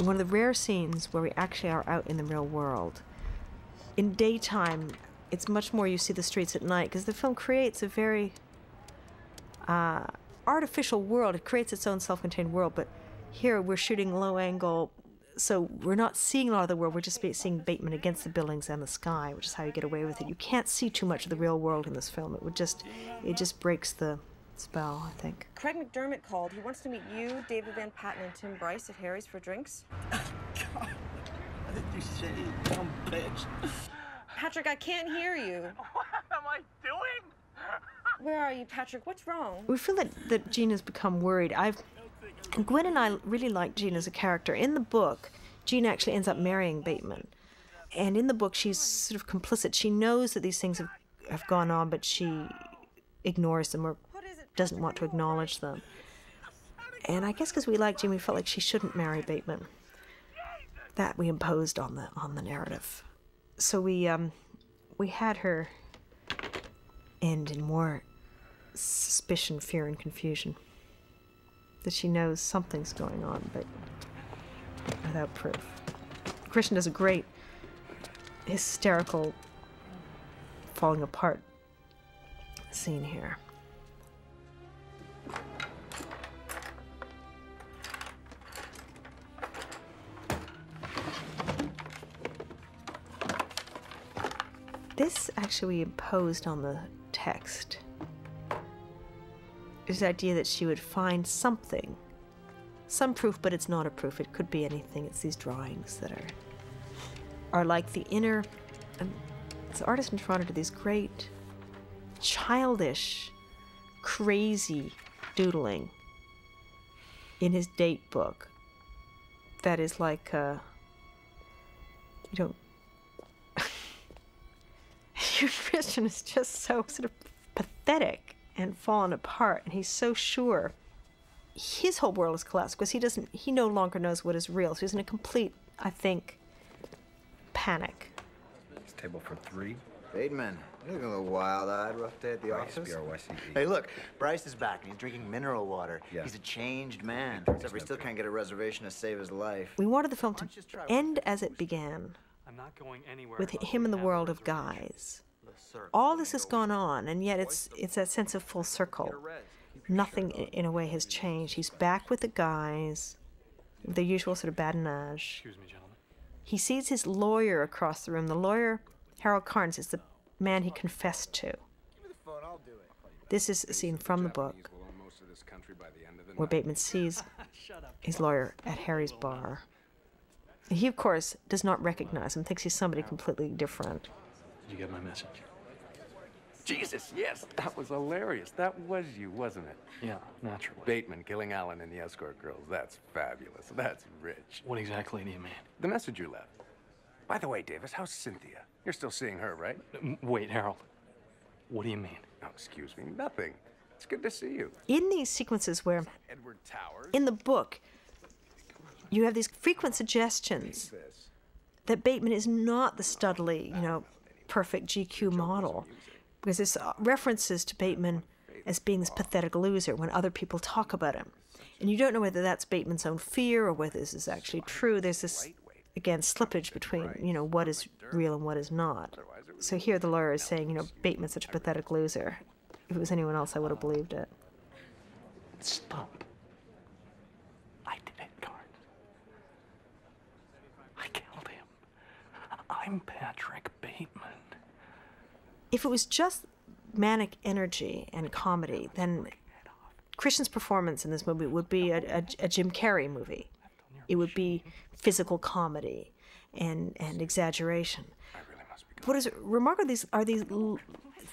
In one of the rare scenes where we actually are out in the real world, in daytime, it's much more you see the streets at night because the film creates a very uh, artificial world. It creates its own self contained world, but here we're shooting low angle, so we're not seeing a lot of the world. We're just seeing Bateman against the buildings and the sky, which is how you get away with it. You can't see too much of the real world in this film. It would just, it just breaks the spell, I think.
Craig McDermott called. He wants to meet you, David Van Patten, and Tim Bryce at Harry's for drinks.
God, what did you say, dumb bitch?
Patrick, I can't hear you.
What am I doing?
Where are you, Patrick? What's wrong?
We feel that, that Jean has become worried. I've Gwen and I really like Jean as a character. In the book, Jean actually ends up marrying Bateman. And in the book, she's sort of complicit. She knows that these things have, have gone on, but she ignores them or doesn't want to acknowledge them. And I guess because we like Jean, we felt like she shouldn't marry Bateman. That we imposed on the on the narrative. So we um, we had her end in more suspicion, fear, and confusion that she knows something's going on, but without proof. Christian does a great hysterical falling apart scene here. Actually imposed on the text. This idea that she would find something, some proof, but it's not a proof. It could be anything. It's these drawings that are are like the inner. Um, this artist in Toronto did these great, childish, crazy doodling in his date book. That is like, uh, you know, Christian is just so sort of pathetic and fallen apart, and he's so sure his whole world is collapsed because he doesn't, he no longer knows what is real. So he's in a complete, I think, panic.
It's table for three. Bateman, you look a little wild-eyed. Rough day at the
Bryce,
office.
B-R-Y-C-E.
Hey, look, Bryce is back, and he's drinking mineral water.
Yeah.
He's a changed man. Except he still can't get a reservation to save his life.
We wanted the film to end as it began,
I'm not going anywhere.
with him in the world of guys. All this has gone on, and yet it's it's that sense of full circle. Nothing, in a way, has changed. He's back with the guys, the usual sort of badinage.
Excuse me, gentlemen.
He sees his lawyer across the room. The lawyer, Harold Carnes, is the man he confessed to. This is a scene from the book where Bateman sees his lawyer at Harry's bar. He, of course, does not recognize him, thinks he's somebody completely different.
Did you get my message?
Jesus, yes, that was hilarious. That was you, wasn't it?
Yeah, naturally.
Bateman killing Allen and the escort girls. That's fabulous. That's rich.
What exactly do you mean?
The message you left. By the way, Davis, how's Cynthia? You're still seeing her, right?
Wait, Harold. What do you mean?
Oh, excuse me. Nothing. It's good to see you.
In these sequences where,
Edward Towers.
in the book, you have these frequent suggestions that Bateman is not the studly, you know, perfect GQ model. Because there's uh, references to Bateman as being this pathetic loser when other people talk about him. And you don't know whether that's Bateman's own fear or whether this is actually true. There's this, again, slippage between, you know, what is real and what is not. So here the lawyer is saying, you know, Bateman's such a pathetic loser. If it was anyone else, I would have believed it.
Stop. I did it, Carnes. I killed him. I'm Patrick.
If it was just manic energy and comedy, then Christian's performance in this movie would be a, a, a Jim Carrey movie. It would be physical comedy and, and exaggeration. What is remarkable these are these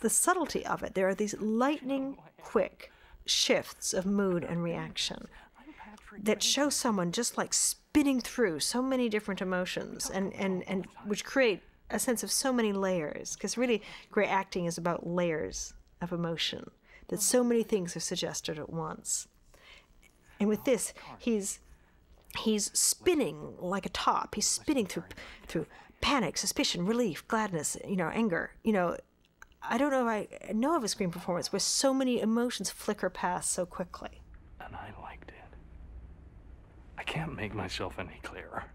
the subtlety of it. There are these lightning quick shifts of mood and reaction that show someone just like spinning through so many different emotions and, and, and which create a sense of so many layers because really great acting is about layers of emotion that so many things are suggested at once and with this he's he's spinning like a top he's spinning through through panic suspicion relief gladness you know anger you know i don't know if i know of a screen performance where so many emotions flicker past so quickly
And I liked it. I can't make myself any clearer.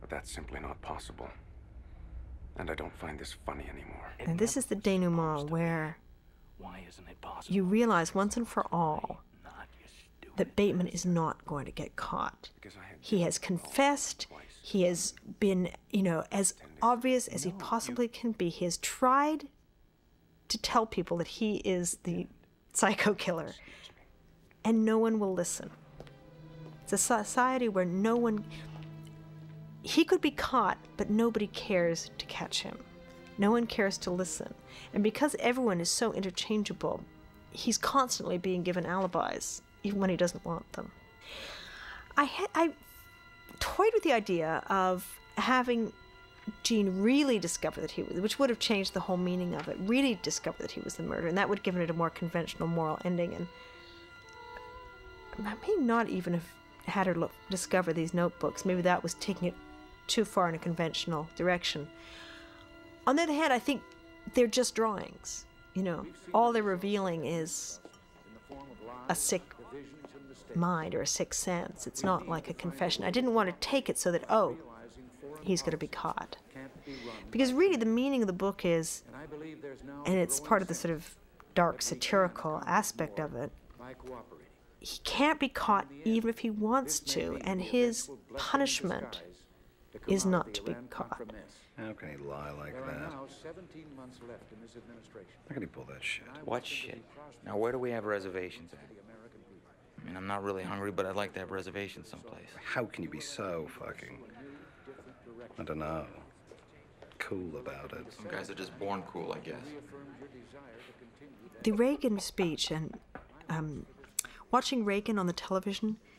But that's simply not possible. And I don't find this funny anymore.
and this is the denouement where
Why isn't it possible?
you realize once and for all that Bateman is not going to get caught. He has confessed. He has been, you know, as obvious as he possibly can be. He has tried to tell people that he is the psycho killer, and no one will listen. It's a society where no one. He could be caught, but nobody cares to catch him. No one cares to listen. And because everyone is so interchangeable, he's constantly being given alibis, even when he doesn't want them. I I toyed with the idea of having Jean really discover that he was, which would have changed the whole meaning of it. Really discover that he was the murderer, and that would have given it a more conventional moral ending. And I may not even have had her look, discover these notebooks. Maybe that was taking it too far in a conventional direction. On the other hand, I think they're just drawings. You know, all they're revealing is a sick mind or a sick sense. It's not like a confession. I didn't want to take it so that, oh, he's going to be caught. Because really, the meaning of the book is, and it's part of the sort of dark satirical aspect of it, he can't be caught even if he wants to, and his punishment is not to be caught.
How can he lie like that?
are now 17 months left in this administration.
How can he pull that shit?
What shit? Now, where do we have reservations at? I mean, I'm not really hungry, but I'd like to have reservations someplace.
How can you be so fucking. I don't know. Cool about it.
Some guys are just born cool, I guess.
The Reagan speech and um, watching Reagan on the television
Bateman.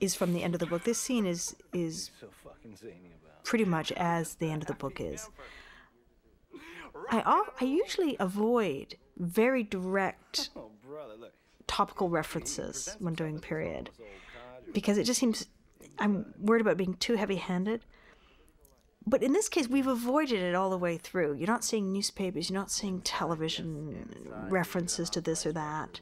Is from the end of the book. This scene is is
So fucking zany about
pretty much as the end of the book is. I al- I usually avoid very direct
Oh, brother, look.
topical references when doing period because it just seems I'm worried about being too heavy-handed. But in this case, we've avoided it all the way through. You're not seeing newspapers, you're not seeing television references to this or that.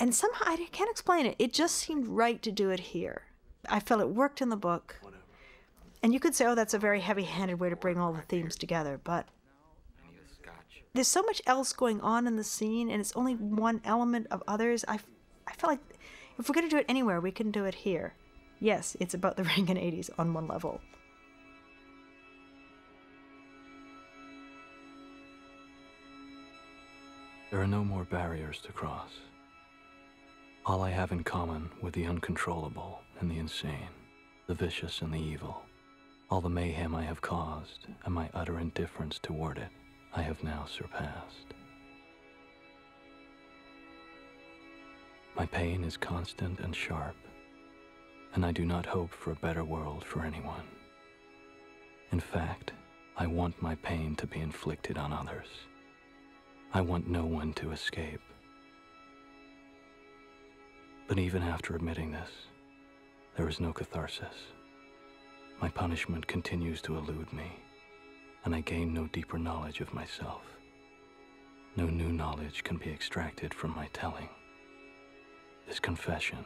And somehow, I can't explain it. It just seemed right to do it here. I felt it worked in the book. And you could say, oh, that's a very heavy handed way to bring all the themes together. But there's so much else going on in the scene, and it's only one element of others. I, I felt like if we're going to do it anywhere, we can do it here. Yes, it's about the Reagan 80s on one level.
There are no more barriers to cross. All I have in common with the uncontrollable and the insane, the vicious and the evil, all the mayhem I have caused and my utter indifference toward it, I have now surpassed. My pain is constant and sharp, and I do not hope for a better world for anyone. In fact, I want my pain to be inflicted on others. I want no one to escape. But even after admitting this, there is no catharsis. My punishment continues to elude me, and I gain no deeper knowledge of myself. No new knowledge can be extracted from my telling. This confession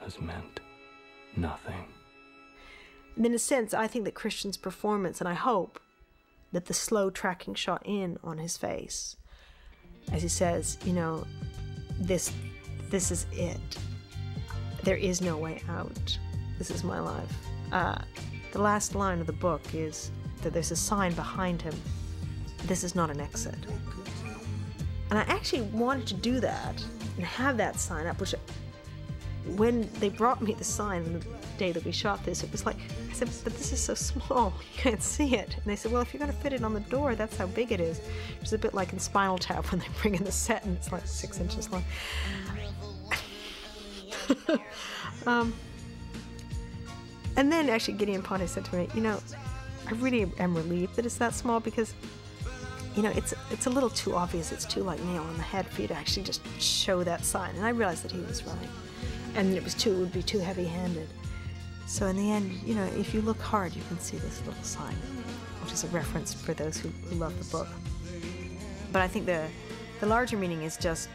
has meant nothing.
In a sense, I think that Christian's performance, and I hope that the slow tracking shot in on his face, as he says, you know, this, this is it. There is no way out. This is my life. Uh, the last line of the book is that there's a sign behind him. This is not an exit. And I actually wanted to do that and have that sign up, which when they brought me the sign on the day that we shot this, it was like, I said, but this is so small, you can't see it. And they said, well, if you're going to fit it on the door, that's how big it is. It's a bit like in Spinal Tap when they bring in the set and it's like six inches long. um, and then actually Gideon Ponte said to me, you know, I really am relieved that it's that small because, you know, it's it's a little too obvious. It's too like nail on the head for you to actually just show that sign. And I realized that he was right, and it was too it would be too heavy-handed. So in the end, you know, if you look hard, you can see this little sign, which is a reference for those who, who love the book. But I think the the larger meaning is just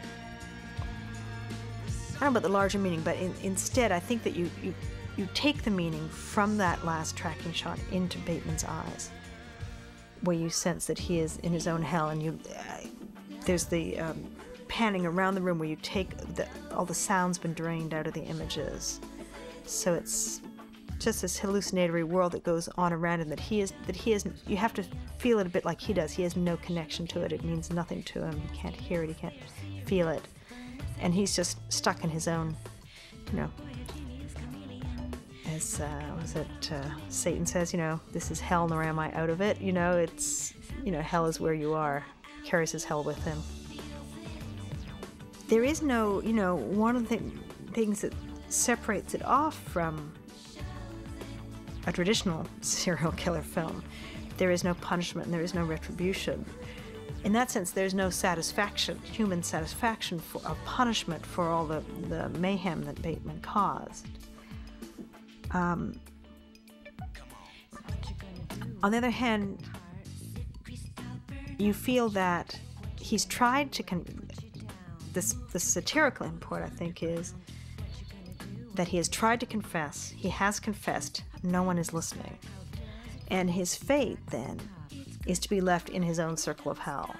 I don't know about the larger meaning, but in, instead, I think that you, you you take the meaning from that last tracking shot into Bateman's eyes, where you sense that he is in his own hell, and you uh, there's the um, panning around the room where you take the, all the sound's been drained out of the images, so it's just this hallucinatory world that goes on around him that he is that he is you have to feel it a bit like he does. He has no connection to it. It means nothing to him. He can't hear it. He can't feel it, and he's just stuck in his own, you know, as uh, was it uh, Satan says, you know, this is hell, nor am I out of it. You know, it's you know, hell is where you are. Carries his hell with him. There is no, you know, one of the things that separates it off from a traditional serial killer film. There is no punishment and there is no retribution. In that sense, there's no satisfaction, human satisfaction for of punishment for all the, the mayhem that Bateman caused. Um, on the other hand, you feel that he's tried to con- this the satirical import I think is that he has tried to confess, he has confessed, no one is listening. And his fate then is to be left in his own circle of hell.